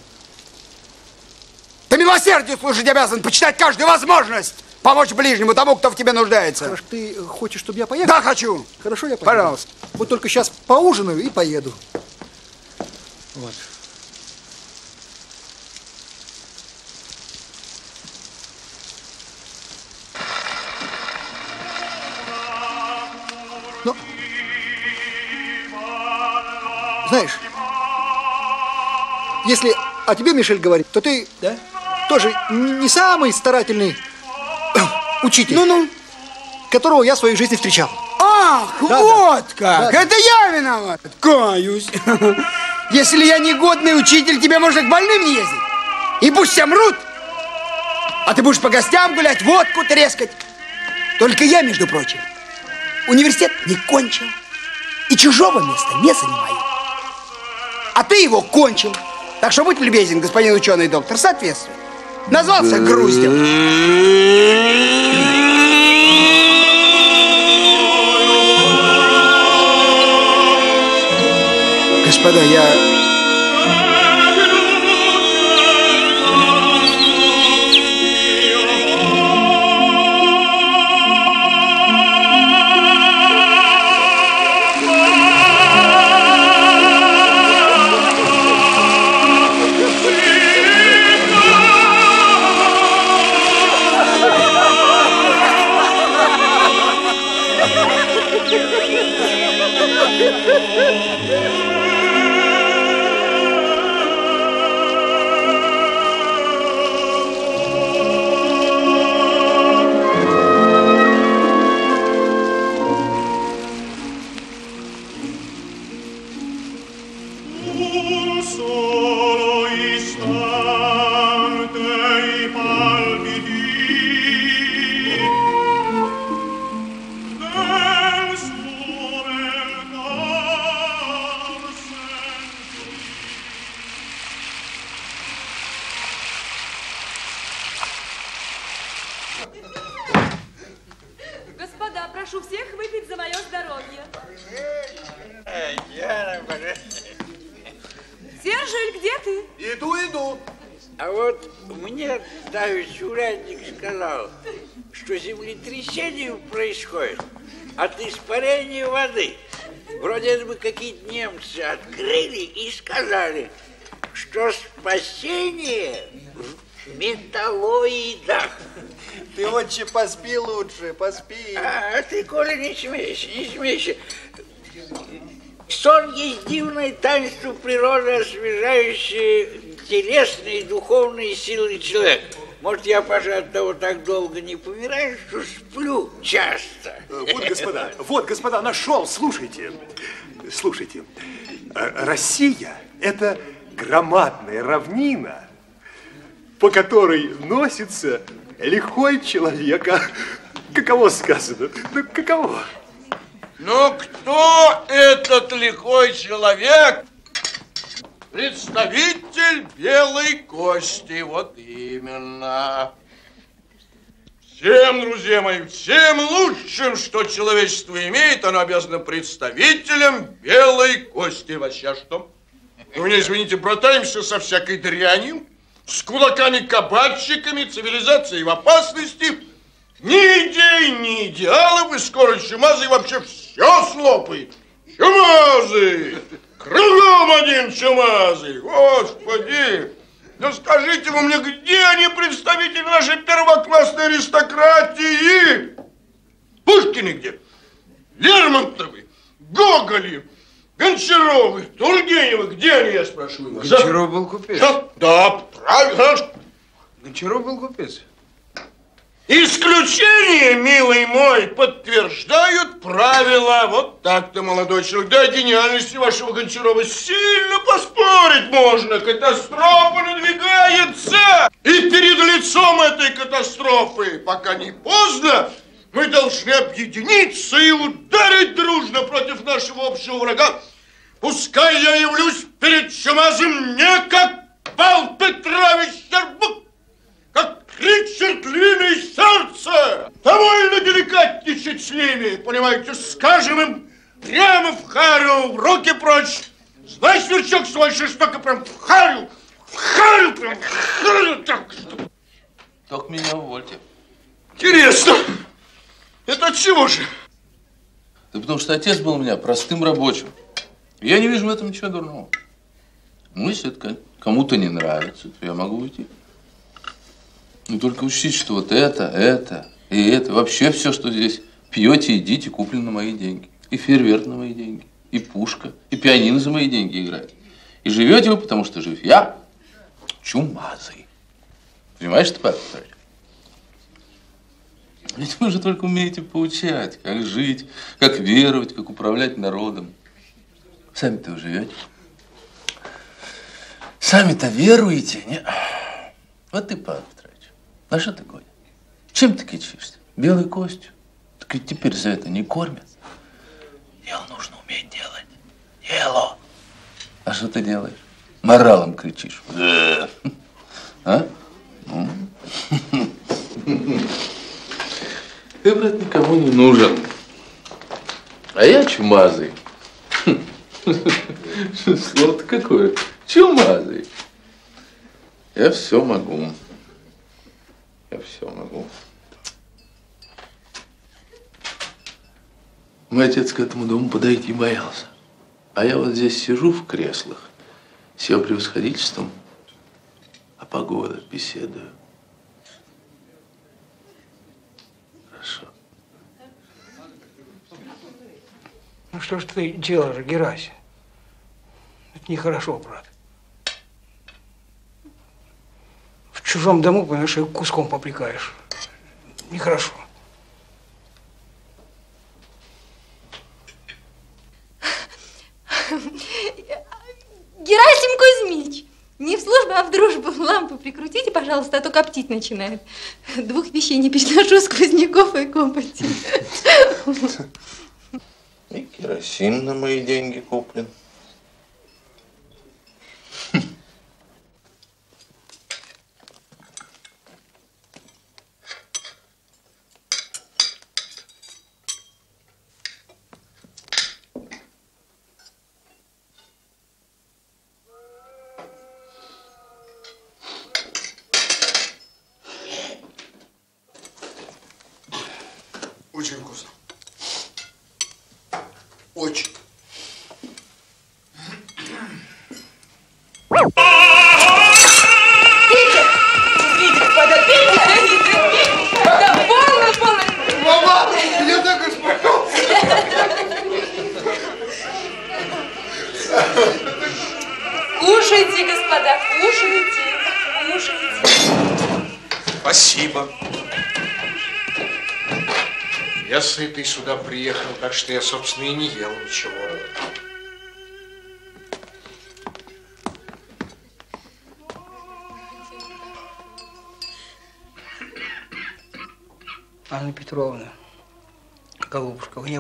Ты милосердию служить обязан, почитать каждую возможность помочь ближнему, тому, кто в тебе нуждается. Хорошо, ты хочешь, чтобы я поехал? Да, хочу. Хорошо, я поеду. Пожалуйста. Вот только сейчас поужинаю и поеду. Вот. Знаешь, если о тебе, Мишель, говорить, то ты да, тоже не самый старательный учитель, ну-ну, которого я в своей жизни встречал. Ах, Да, вот да. как! Да. Это я виноват! Каюсь! Если я негодный учитель, тебе можно к больным не ездить. И пусть все мрут, а ты будешь по гостям гулять, водку трескать. Только я, между прочим, университет не кончил. И чужого места не занимаю. А ты его кончил. Так что будь любезен, господин ученый доктор, соответствуй. Назвался груздем. Господа, я... спасение в металлоидах. Ты, отче, поспи лучше, поспи. А, ты, Коля, не смейся, не смейся. Сон есть дивное таинство природы, освежающее телесные и духовные силы человека. Может, я, пожалуй, от того так долго не помираю, что сплю часто. Э, Вот, господа, вот, господа, нашел, слушайте. Слушайте, э, Россия – это громадная равнина, по которой носится лихой человек. А Каково сказано? Ну, каково? Ну, кто этот лихой человек? Представитель белой кости, вот именно. Всем, друзья мои, всем лучшим, что человечество имеет, оно обязано представителям белой кости. Вообще что? У меня, извините, братаемся со всякой дрянью, с кулаками-кабачиками, цивилизацией в опасности. Ни идей, ни идеалов, и скоро чумазый вообще все слопает. Чумазый! Кругом один чумазый! Господи! Ну скажите вы мне, где они, представители нашей первоклассной аристократии? Пушкины где? Лермонтовы, Гоголи, Гончаровы, Тургеневы, где они, я спрашиваю вас? Гончаров был купец. Да, да, правильно. Гончаров был купец. Исключения, милый мой, подтверждают правила. Вот так-то, молодой человек. Да, гениальности вашего Гончарова сильно поспорить можно. Катастрофа надвигается. И перед лицом этой катастрофы, пока не поздно, мы должны объединиться и ударить дружно против нашего общего врага. Пускай я явлюсь перед Чумазым не как Павел Петрович Щербук, как Ричард Львиное Сердце. Довольно деликатничать с ними, понимаете, скажем им прямо в харю, в руки прочь. Знай, сверчок свой жестоко прям в харю, в харю, прям в харю. Так. Только меня увольте. Интересно, это от чего же? Да потому что отец был у меня простым рабочим. Я не вижу в этом ничего дурного. Ну, если это кому-то не нравится, то я могу уйти. Но только учтите, что вот это, это и это, вообще все, что здесь пьете, едите, куплено на мои деньги. И фейерверк на мои деньги, и пушка, и пианино за мои деньги играет. И живете вы, потому что жив я, чумазый. Понимаешь Павел Петрович? Ведь вы же только умеете поучать, как жить, как веровать, как управлять народом. Сами-то вы живете. Сами-то веруете, не? Вот ты, Павел Петрович, а что такое? Чем ты кичишься? Белой костью? Так ведь теперь за это не кормят. Дело нужно уметь делать. Дело. А что ты делаешь? Моралом кричишь. А? Ну. Ты, брат, никому не нужен. А я чумазый. Слово-то какое? Чумазый. Я все могу. Я все могу. Мой отец к этому дому подойти боялся. А я вот здесь сижу в креслах с его превосходительством, а погода беседую. Ну что ж ты делаешь, Герась? Это нехорошо, брат. В чужом дому, понимаешь, и куском попрекаешь. Нехорошо. Герасим Кузьмич, не в службу, а в дружбу. Лампу прикрутите, пожалуйста, а то коптить начинает. Двух вещей не переношу, сквозняков и копоти. И керосин на мои деньги куплен.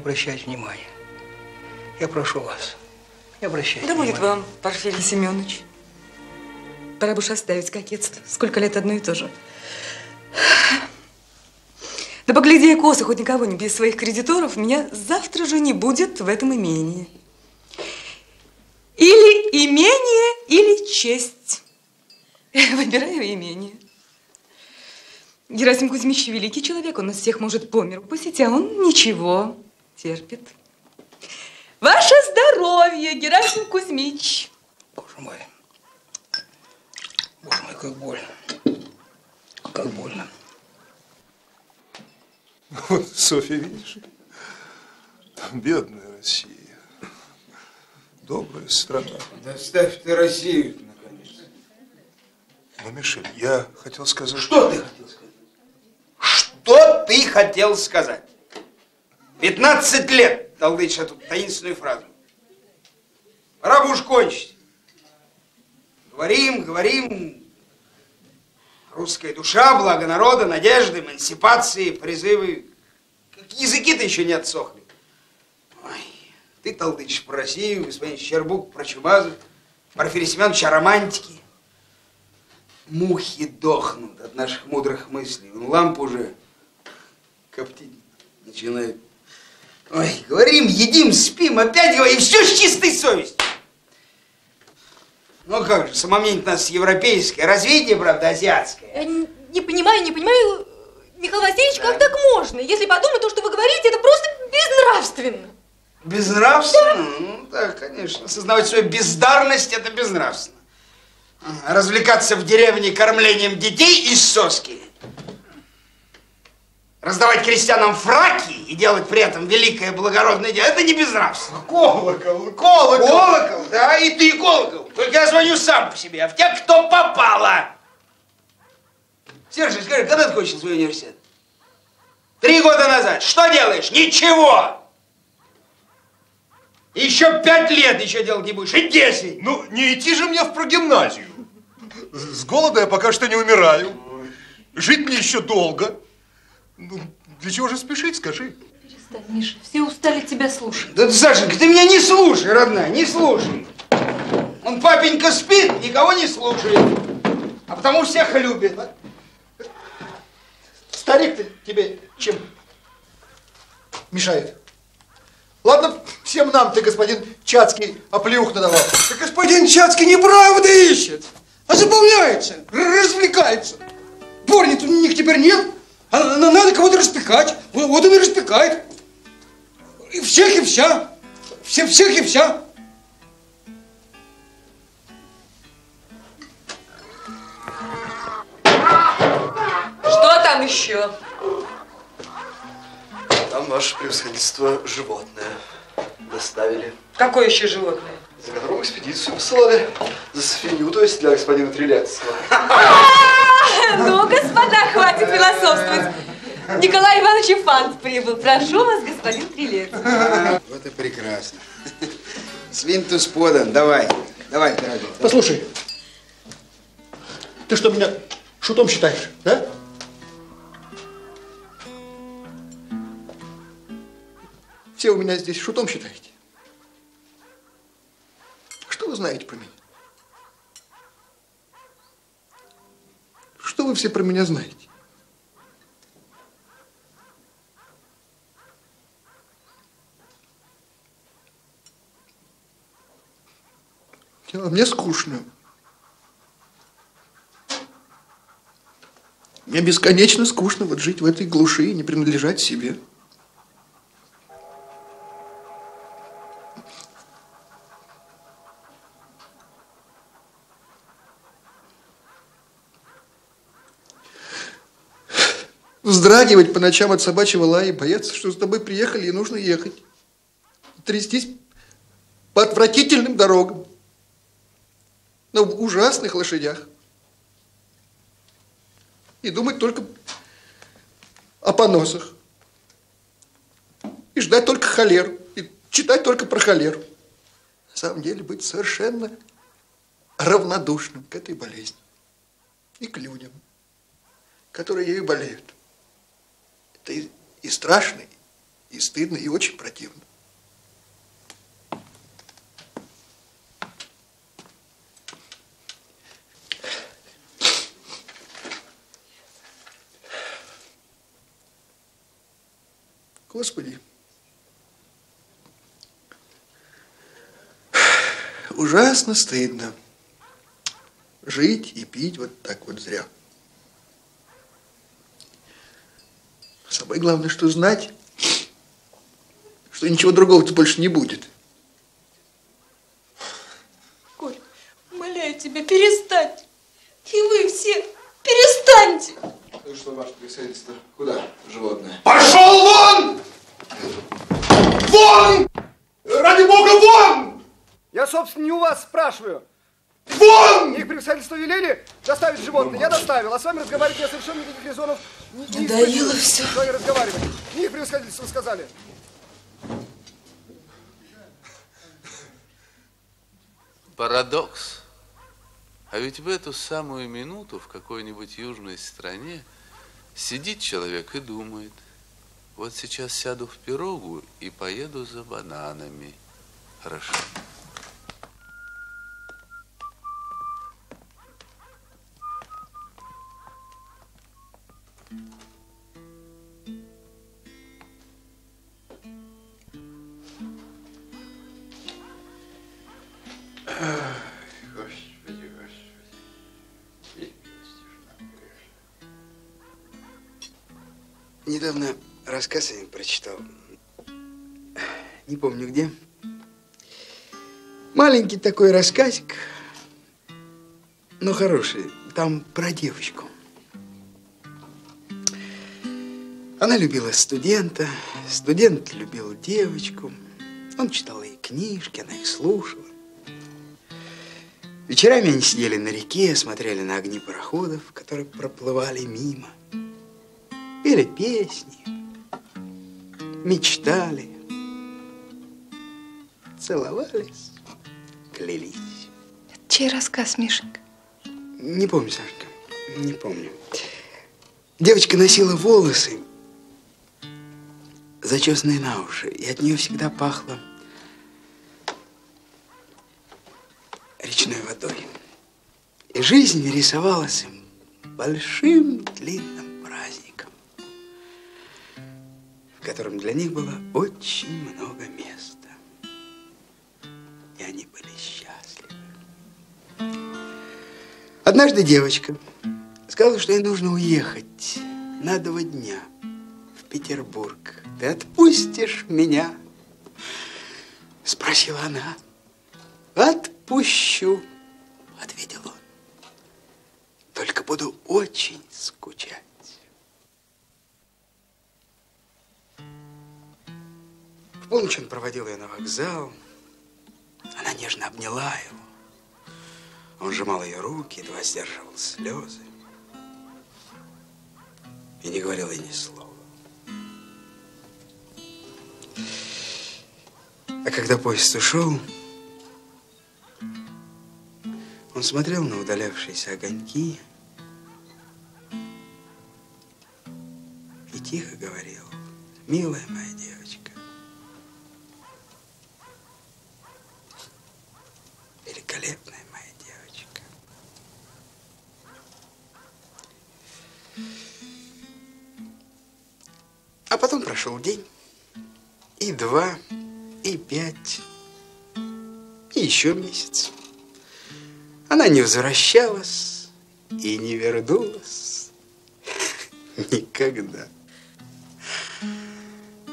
Обращайте внимания. Я прошу вас, не обращайте Да будет вам, Порфирий Семенович. Пора бы уж оставить кокетство. Сколько лет одно и то же. Да погляди, я косо, хоть никого не без своих кредиторов, меня завтра же не будет в этом имении. Или имение, или честь. Выбираю имение. Герасим Кузьмич великий человек, он нас всех может по миру пустить, а он ничего терпит. Ваше здоровье, Герасим Кузьмич. Боже мой. Боже мой, как больно. Как больно. Вот, Софья, видишь? Там бедная Россия. Добрая страна. Да ставь ты Россию, наконец. Но, Мишель, я хотел сказать... Что ты хотел сказать? Что ты хотел сказать? 15 лет толдычишь эту таинственную фразу. Пора бы уж кончить. Говорим, говорим. Русская душа, благо народа, надежды, эмансипации, призывы. Как языки-то еще не отсохли. Ой, ты толдычишь про Россию, господин Щербук про Чубазов, Порфирий Семенович о романтике. Мухи дохнут от наших мудрых мыслей. Вон лампа уже коптить начинает. Ой, говорим, едим, спим, опять говорим, все с чистой совестью. Ну как же, самомнение у нас европейское, развитие, правда, азиатское. Я не, не понимаю, не понимаю, Михаил Васильевич, как так можно? Если подумать, то, что вы говорите, это просто безнравственно. Безнравственно? Ну да, конечно. Осознавать свою бездарность это безнравственно. Развлекаться в деревне кормлением детей из соски. Раздавать крестьянам фраки и делать при этом великое благородное дело, это не безнравственно. Колокол, колокол. Колокол, да, и ты колокол. Только я звоню сам по себе, а в тебя кто попало. Сергей, скажи, когда ты кончил свой университет? Три года назад. Что делаешь? Ничего. Еще пять лет еще делать не будешь, и десять. Ну, не идти же мне в прогимназию. С голода я пока что не умираю. Жить мне еще долго. Ну, для чего же спешить, скажи? Перестань, Миша, все устали тебя слушать. Да, Сашенька, ты меня не слушай, родная, не слушай. Он папенька спит, никого не слушает. А потому всех любит. Старик-то тебе чем мешает? Ладно, всем нам ты, господин Чацкий, оплеух надавал. Да господин Чацкий неправда ищет, а забавляется, развлекается. Дворни у них теперь нет, а на- надо кого-то распекать. Вот вот он и распекает. И всех и вся. Все, всех и вся. Что там еще? Там ваше превосходительство животное доставили. Какое еще животное? За которым экспедицию посылали. За свинью, то есть для господина Трилецкого. Ну, господа, хватит философствовать. Николай Иванович Фант прибыл. Прошу вас, господин Трилец. Вот и прекрасно. Свинтус подан, давай. Давай, дорогой. Послушай, ты что, меня шутом считаешь, да? Все у меня здесь шутом считаете? Что вы знаете про меня? Что вы все про меня знаете? А мне скучно. Мне бесконечно скучно вот жить в этой глуши и не принадлежать себе. Вздрагивать по ночам от собачьего лая и бояться, что с тобой приехали и нужно ехать. Трястись по отвратительным дорогам. На ужасных лошадях. И думать только о поносах. И ждать только холеру. И читать только про холеру. На самом деле быть совершенно равнодушным к этой болезни. И к людям, которые ею болеют. Это и, и страшно, и стыдно, и очень противно. Господи, ужасно стыдно жить и пить вот так вот зря. Самое главное, что знать, что ничего другого тут больше не будет. Коль, умоляю тебя, перестань. И вы все перестаньте. Ну что, ваше присоединство, куда животное? Пошел вон! Вон! Ради бога, вон! Я, собственно, не у вас спрашиваю. Вон! Их превосходительство велели доставить животное. Я доставил. А с вами разговаривать я совершенно никаких резонов не не Надоело всё. С вами разговаривать. Не их превосходительство сказали. Парадокс. А ведь в эту самую минуту в какой-нибудь южной стране сидит человек и думает, вот сейчас сяду в пирогу и поеду за бананами. Хорошо. Рассказ один прочитал. Не помню где. Маленький такой рассказик, но хороший. Там про девочку. Она любила студента, студент любил девочку. Он читал ей книжки, она их слушала. Вечерами они сидели на реке, смотрели на огни пароходов, которые проплывали мимо. Пели песни, мечтали, целовались, клялись. Чей рассказ, Мишенька? Не помню, Сашка, не помню. Девочка носила волосы, зачесанные на уши, и от нее всегда пахло речной водой. И жизнь рисовалась им большим длинным в котором для них было очень много места. И они были счастливы. Однажды девочка сказала, что ей нужно уехать на два дня в Петербург. Ты отпустишь меня? Спросила она. Отпущу, ответил он. Только буду очень скучать. В полночь он проводил ее на вокзал. Она нежно обняла его. Он сжимал ее руки, едва сдерживал слезы. И не говорил ей ни слова. А когда поезд ушел, смотрел на удалявшиеся огоньки и тихо говорил, милая моя девочка, прошел день, и два, и пять, и еще месяц. Она не возвращалась и не вернулась никогда.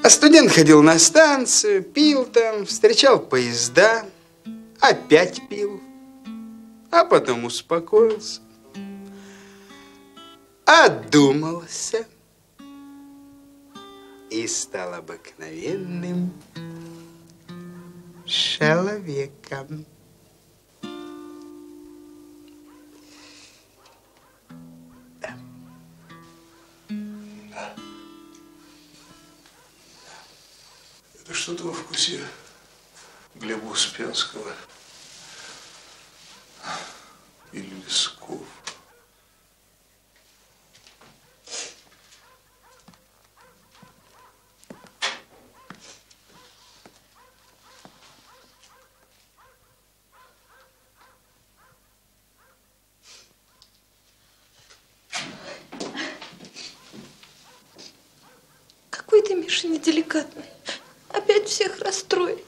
А студент ходил на станцию, пил там, встречал поезда, опять пил, а потом успокоился, одумался и стал обыкновенным человеком. Это что-то во вкусе Глеба Успенского или Лесков. Какой ты, Миша, неделикатный. Опять всех расстроил.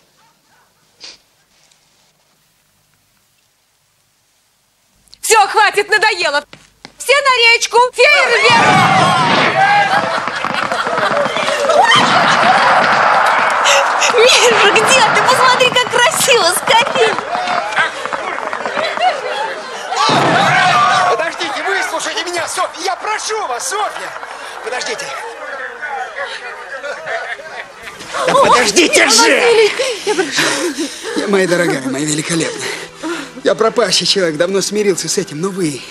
Все, хватит, надоело. Все на речку, фейерверк! Миша, где ты? Посмотри, как красиво, скорей! Подождите, выслушайте меня, Софья. Я прошу вас, Софья. Подождите. Да подождите же! Я прошу. Моя дорогая, моя великолепная. Я пропащий человек, давно смирился с этим, но вы...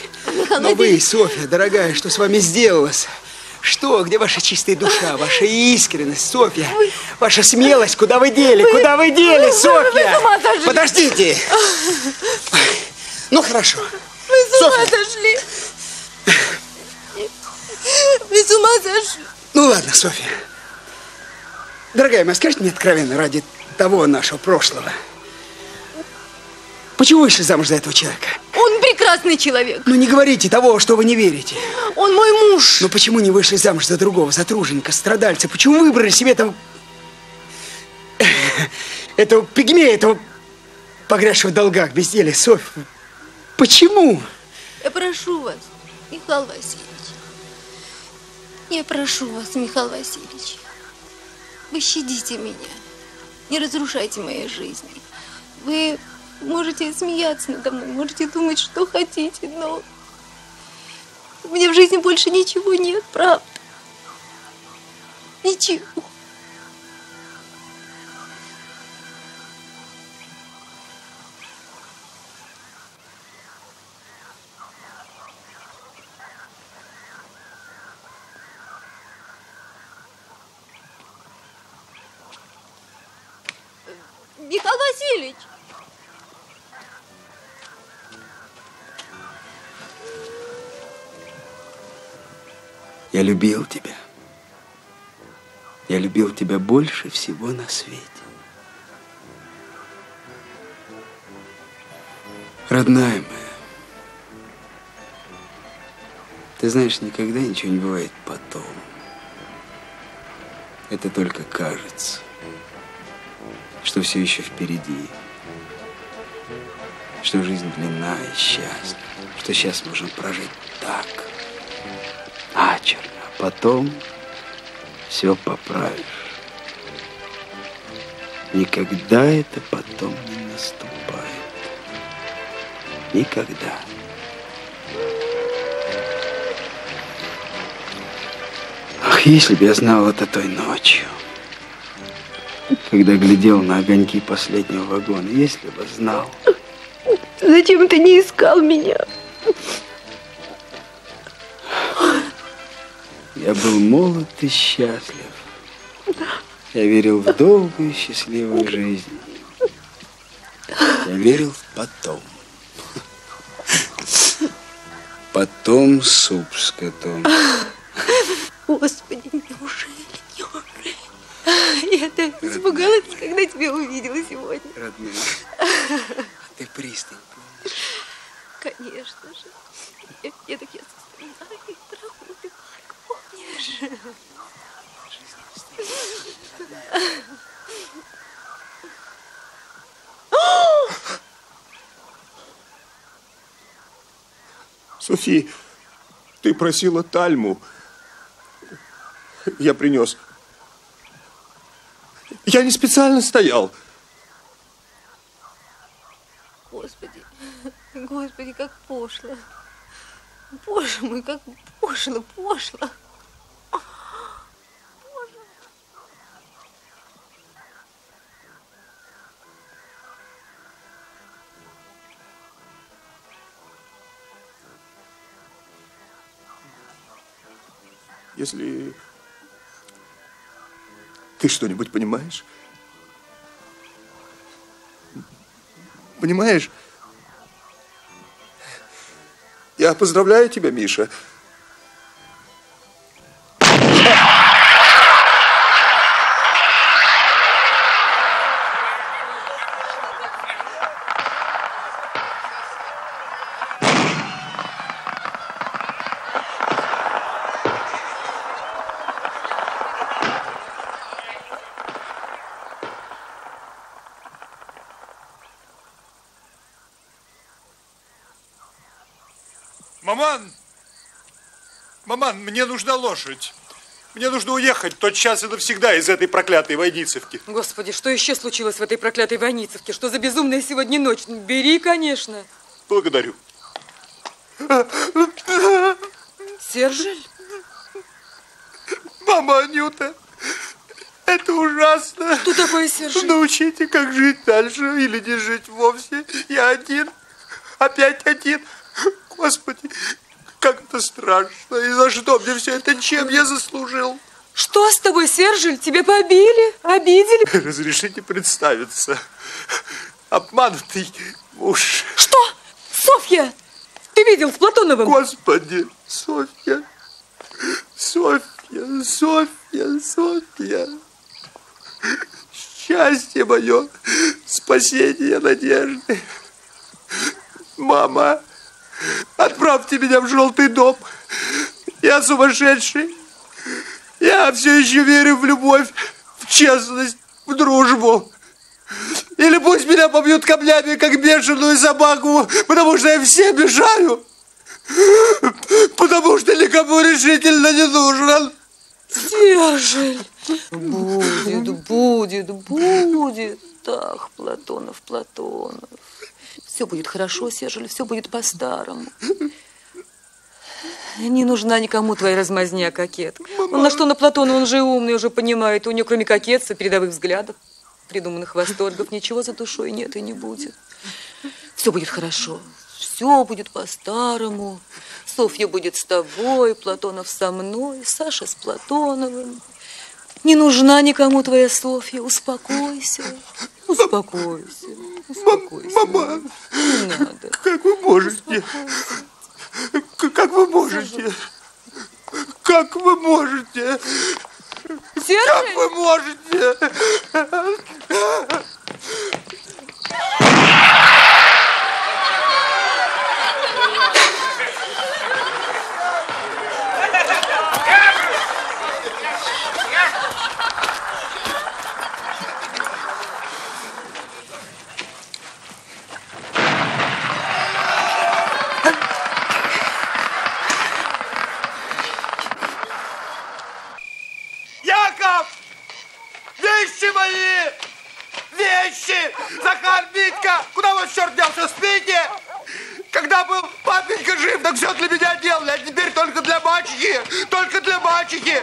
Но вы, Софья, дорогая, что с вами сделалось? Что? Где ваша чистая душа, ваша искренность, Софья? Ваша смелость? Куда вы дели? Куда вы дели, Софья? вы. Подождите! Ну, хорошо. Вы с ума Софья. сошли. Вы с ума сошли. Ну, ладно, Софья. Дорогая моя, скажите мне откровенно, ради того нашего прошлого. Почему вы вышли замуж за этого человека? Он прекрасный человек. Ну, не говорите того, что вы не верите. Он мой муж. Но почему не вышли замуж за другого, за труженика, страдальца? Почему выбрали себе этого... этого пигмея, этого погрязшего в долгах, безделия, Софья? Почему? Я прошу вас, Михаил Васильевич. Я прошу вас, Михаил Васильевич. Пощадите меня. Не разрушайте моей жизни. Вы можете смеяться надо мной, можете думать, что хотите, но у меня в жизни больше ничего нет, правда. Ничего. Любил тебя. Я любил тебя больше всего на свете. Родная моя, ты знаешь, никогда ничего не бывает потом. Это только кажется, что все еще впереди, что жизнь длинна и счастлива, что сейчас можем прожить так, а потом все поправишь. Никогда это потом не наступает. Никогда. Ах, если бы я знал это той ночью, когда глядел на огоньки последнего вагона, если бы знал. Зачем ты не искал меня? Я был молод и счастлив. Я верил в долгую счастливую жизнь. Я верил в потом. потом суп с котом. Господи, неужели, неужели? Я так испугалась, когда тебя увидела сегодня. Родная, ты пристань. Конечно же. Я, я так я вспоминаю, помнишь? Софи, ты просила тальму. Я принес. Я не специально стоял. Господи, Господи, как пошло. Боже мой, как пошло, пошло. Если ты что-нибудь понимаешь? Понимаешь? Я поздравляю тебя, Миша. Маман! Маман, мне нужна лошадь. Мне нужно уехать тот час и навсегда из этой проклятой Войницевки. Господи, что еще случилось в этой проклятой Войницевке? Что за безумная сегодня ночь? Бери, конечно. Благодарю. Сержель? Мама Анюта, это ужасно. Что такое, Сержель? Научите, как жить дальше или не жить вовсе. Я один, опять один. Господи, это страшно. И за что мне все это? Чем я заслужил? Что с тобой, Сержель? Тебя побили? Обидели? Разрешите представиться. Обманутый муж. Что? Софья! Ты видел с Платоновым? Господи, Софья. Софья, Софья, Софья. Счастье мое, спасение надежды. Мама, отправьте меня в желтый дом. Я сумасшедший. Я все еще верю в любовь, в честность, в дружбу. Или пусть меня побьют камнями, как бешеную собаку, потому что я всем мешаю. Потому что никому решительно не нужен. Сержель, будет, будет, будет. Ах, Платонов, Платонов. Все будет хорошо, Сержель, все будет по-старому. Не нужна никому твоя размазня кокет. Он на что на Платона, он же умный, уже понимает. У него кроме кокетства, передовых взглядов, придуманных восторгов, ничего за душой нет и не будет. Все будет хорошо. Все будет по-старому. Софья будет с тобой, Платонов со мной, Саша с Платоновым. Не нужна никому твоя Софья. Успокойся. Успокойся. Успокойся. Мама, Не надо. как вы можете? Как вы можете? Как вы можете? Как вы можете? Яков! Вещи мои! Вещи! Захар, Митька! Куда вас черт делся? Спите? Когда был папенька жив, так все для меня делали, а теперь только для мачехи! Только для мачехи!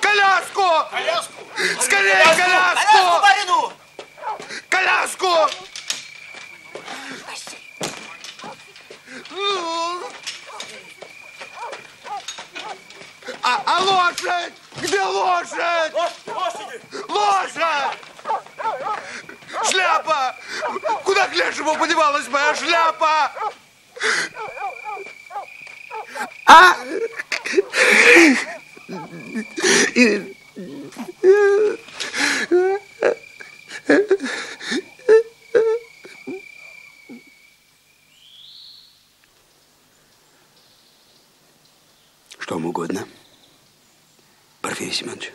Коляску! Коляску! Скорее коляску! Коляску, барину! Коляску! Ну. А, а лошадь? Где лошадь? Лошадь! Шляпа! Куда к лешему подевалась моя шляпа? А? Что вам угодно, Порфирий Семенович?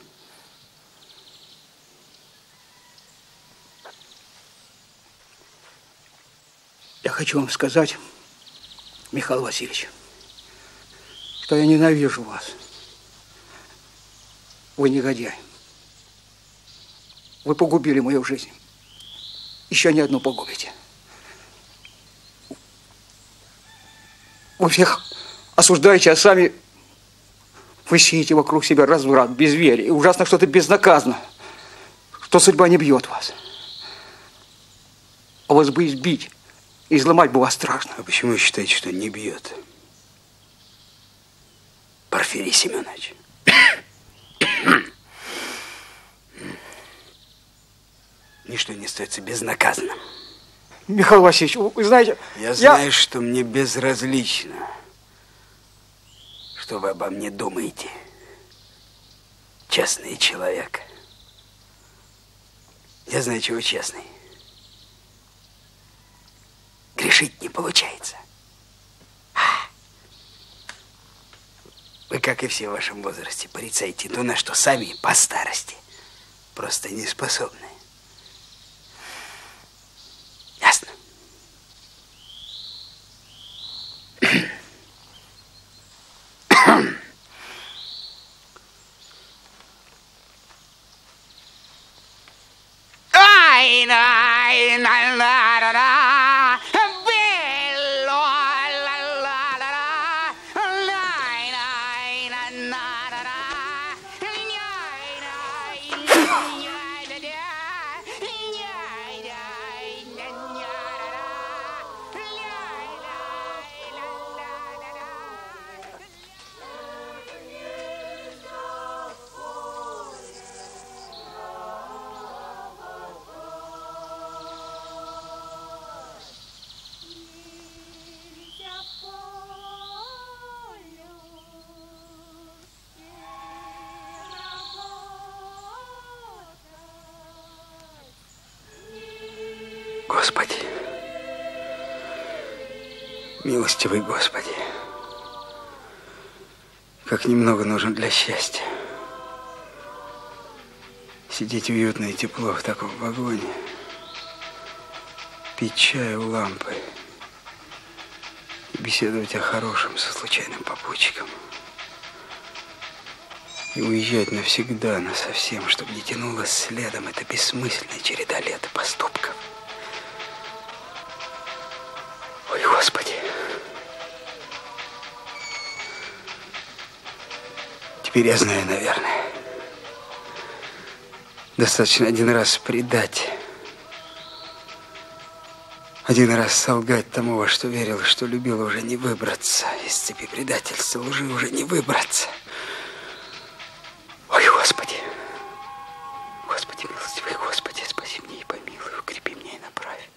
Я хочу вам сказать, Михаил Васильевич, что я ненавижу вас. Вы негодяй. Вы погубили мою жизнь. Еще не одну погубите. Вы всех осуждаете, а сами вы сеете вокруг себя разврат, безверие. И ужасно что-то безнаказанно, что судьба не бьет вас. А вас бы избить, изломать бы вас страшно. А почему вы считаете, что не бьет? Порфирий Семенович. Ничто не остается безнаказанным. Михаил Васильевич, вы, вы знаете... Я знаю, что мне безразлично, что вы обо мне думаете. Честный человек. Я знаю, чего честный. Грешить не получается. А. Вы, как и все в вашем возрасте, порицаете то, на что сами по старости просто не способны. Милостивый Господи, как немного нужно для счастья. Сидеть уютно и тепло в таком вагоне, пить чай у лампы и беседовать о хорошем со случайным попутчиком. И уезжать навсегда, насовсем, чтобы не тянулась следом эта бессмысленная череда лет и поступков. Теперь я знаю, наверное. Достаточно один раз предать. Один раз солгать тому, во что верил, что любил, уже не выбраться. Из цепи предательства лжи уже не выбраться. Ой, Господи. Господи, милостивый Господи, спаси мне и помилуй, укрепи меня и направь.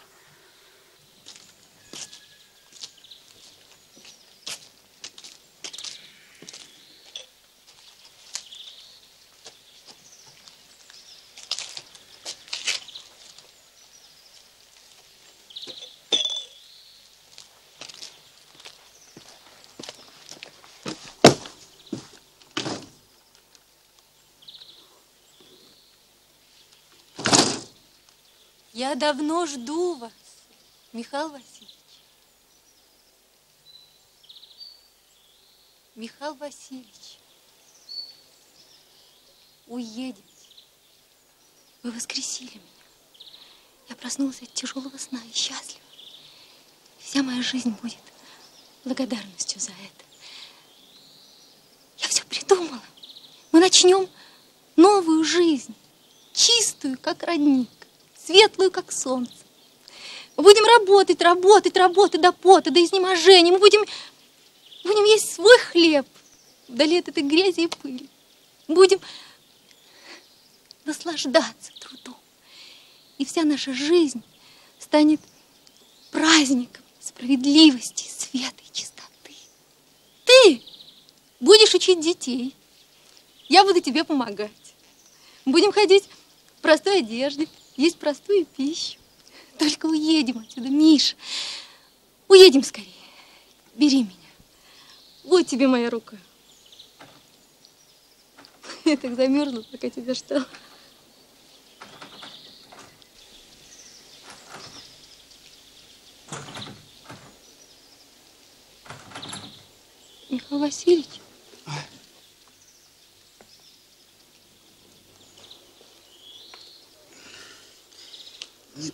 Я давно жду вас, Михаил Васильевич. Михаил Васильевич, уедете. Вы воскресили меня. Я проснулась от тяжелого сна и счастлива. Вся моя жизнь будет благодарностью за это. Я все придумала. Мы начнем новую жизнь, чистую, как родник, светлую, как солнце. Мы будем работать, работать, работать до пота, до изнеможения. Мы будем, будем есть свой хлеб вдали от этой грязи и пыли. Будем наслаждаться трудом. И вся наша жизнь станет праздником справедливости, света и чистоты. Ты, будешь учить детей. Я буду тебе помогать. Будем ходить в простой одежде, есть простую пищу. Только уедем отсюда, Миш. Уедем скорее. Бери меня. Вот тебе моя рука. Я так замерзла, пока тебя ждала. Михаил Васильевич.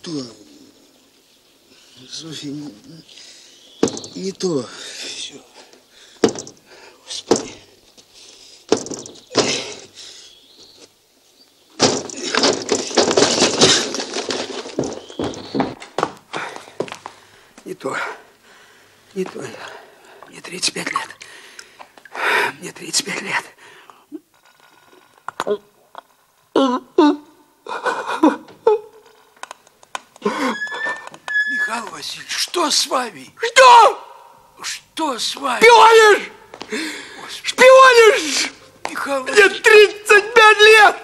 То. Софья, не, не то. Все. Господи. Не то. Не то. Мне 35 лет. Мне 35 лет. Михаил Васильевич, что с вами? Что? Что с вами? Шпионишь! Шпионишь! Михаил Мне 35 лет!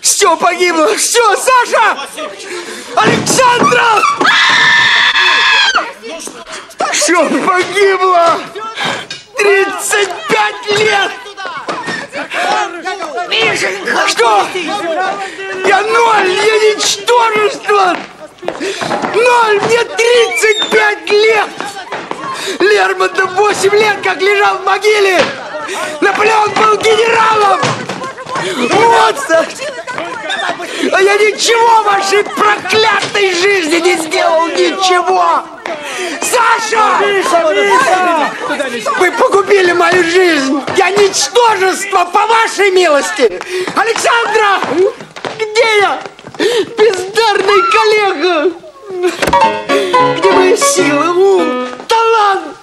Все погибло! Все, Саша! Александра! Все погибло! 35 лет! Мишенька! Что? Я ноль! Я ничтожество! Ноль! Мне 35 лет! Лермонтов 8 лет как лежал в могиле! Наполеон был генералом! Вот! А я ничего в вашей проклятой жизни не сделал! Ничего! Саша! Вы погубили мою жизнь! Я ничтожество, по вашей милости! Александра! Где я? Бездарный коллега! Где моя сила, ум, талант?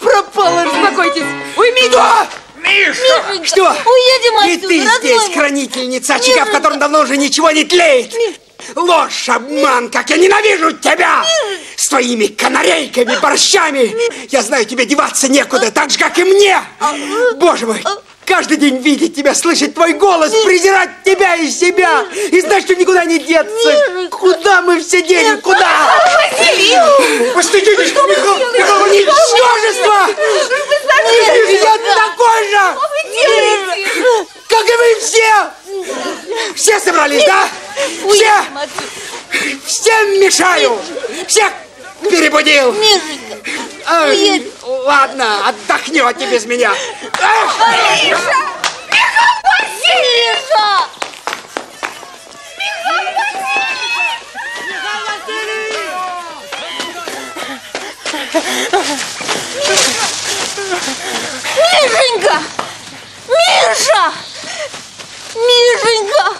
Пропала жизнь! Успокойтесь! Уймитесь! Что? Мишенька, Что? уедем И отсюда, ты родной здесь, мой. хранительница очага, в котором давно уже ничего не тлеет. Ложь, обман, как я ненавижу тебя! С твоими канарейками, борщами! Я знаю, тебе деваться некуда, так же, как и мне! Боже мой! Каждый день видеть тебя, слышать твой голос, презирать тебя и себя, и знать, что никуда не деться. Куда мы все денем? Куда? Постыдитесь, Михаил, Михаил, ничтожество! Я такой же! Как и вы все! Все собрались, да? Все! Всем мешаю! Всех перебудил! Ай, Ладно, отдохнете без меня. Миша! Михаил Васильевич! Мишенька! Миша! Мишенька!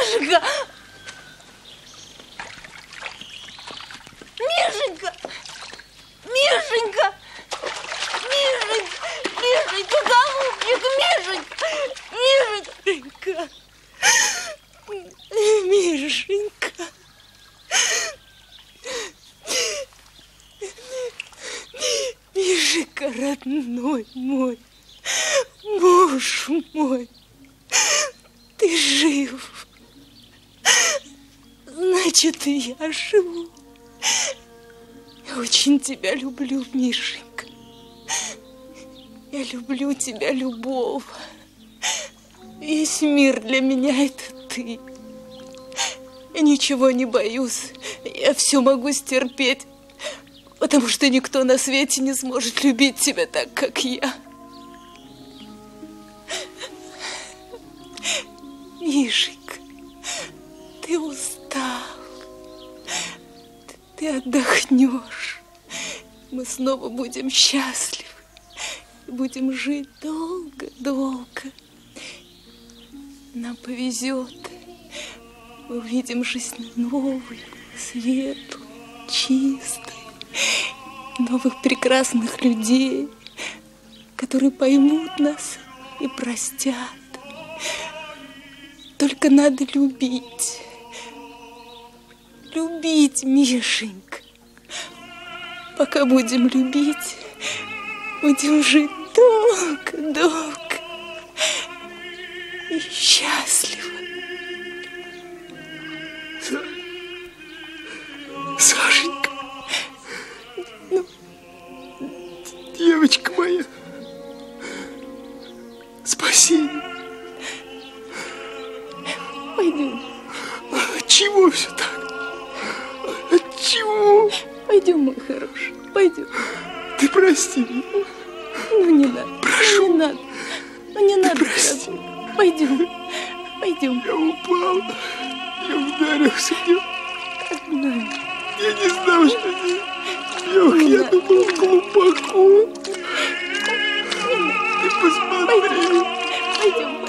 Мишенька! Мишенька! Мишенька! Мишенька! Мишенька, голубчик, Мишенька! Мишенька! Мишенька! Мишенька, родной мой, муж мой, ты жив. Значит, и я живу. Я очень тебя люблю, Мишенька. Я люблю тебя, любого. Весь мир для меня это ты. Я ничего не боюсь. Я все могу стерпеть, потому что никто на свете не сможет любить тебя так, как я. Мишенька, ты устал. Ты, отдохнешь. Мы снова будем счастливы. Будем жить долго-долго. Нам повезет. Мы увидим жизнь новую, светлую, чистую. Новых прекрасных людей, которые поймут нас и простят. Только надо любить. Любить, Мишенька. Пока будем любить, будем жить долго-долго и счастливо. Сашенька, ну, девочка моя, спасибо. Пойдем. От чего все так? От чего? Пойдем, мой хороший, пойдем. Ты прости меня. Ну, не надо. Прошу. Не надо. Ну, не надо, дорогой. Пойдем. Пойдем. Я упал. Я ударился него. Я не знал, что делать. Лех, я думал, глубоко. Ты посмотри. Пойдем, пойдем,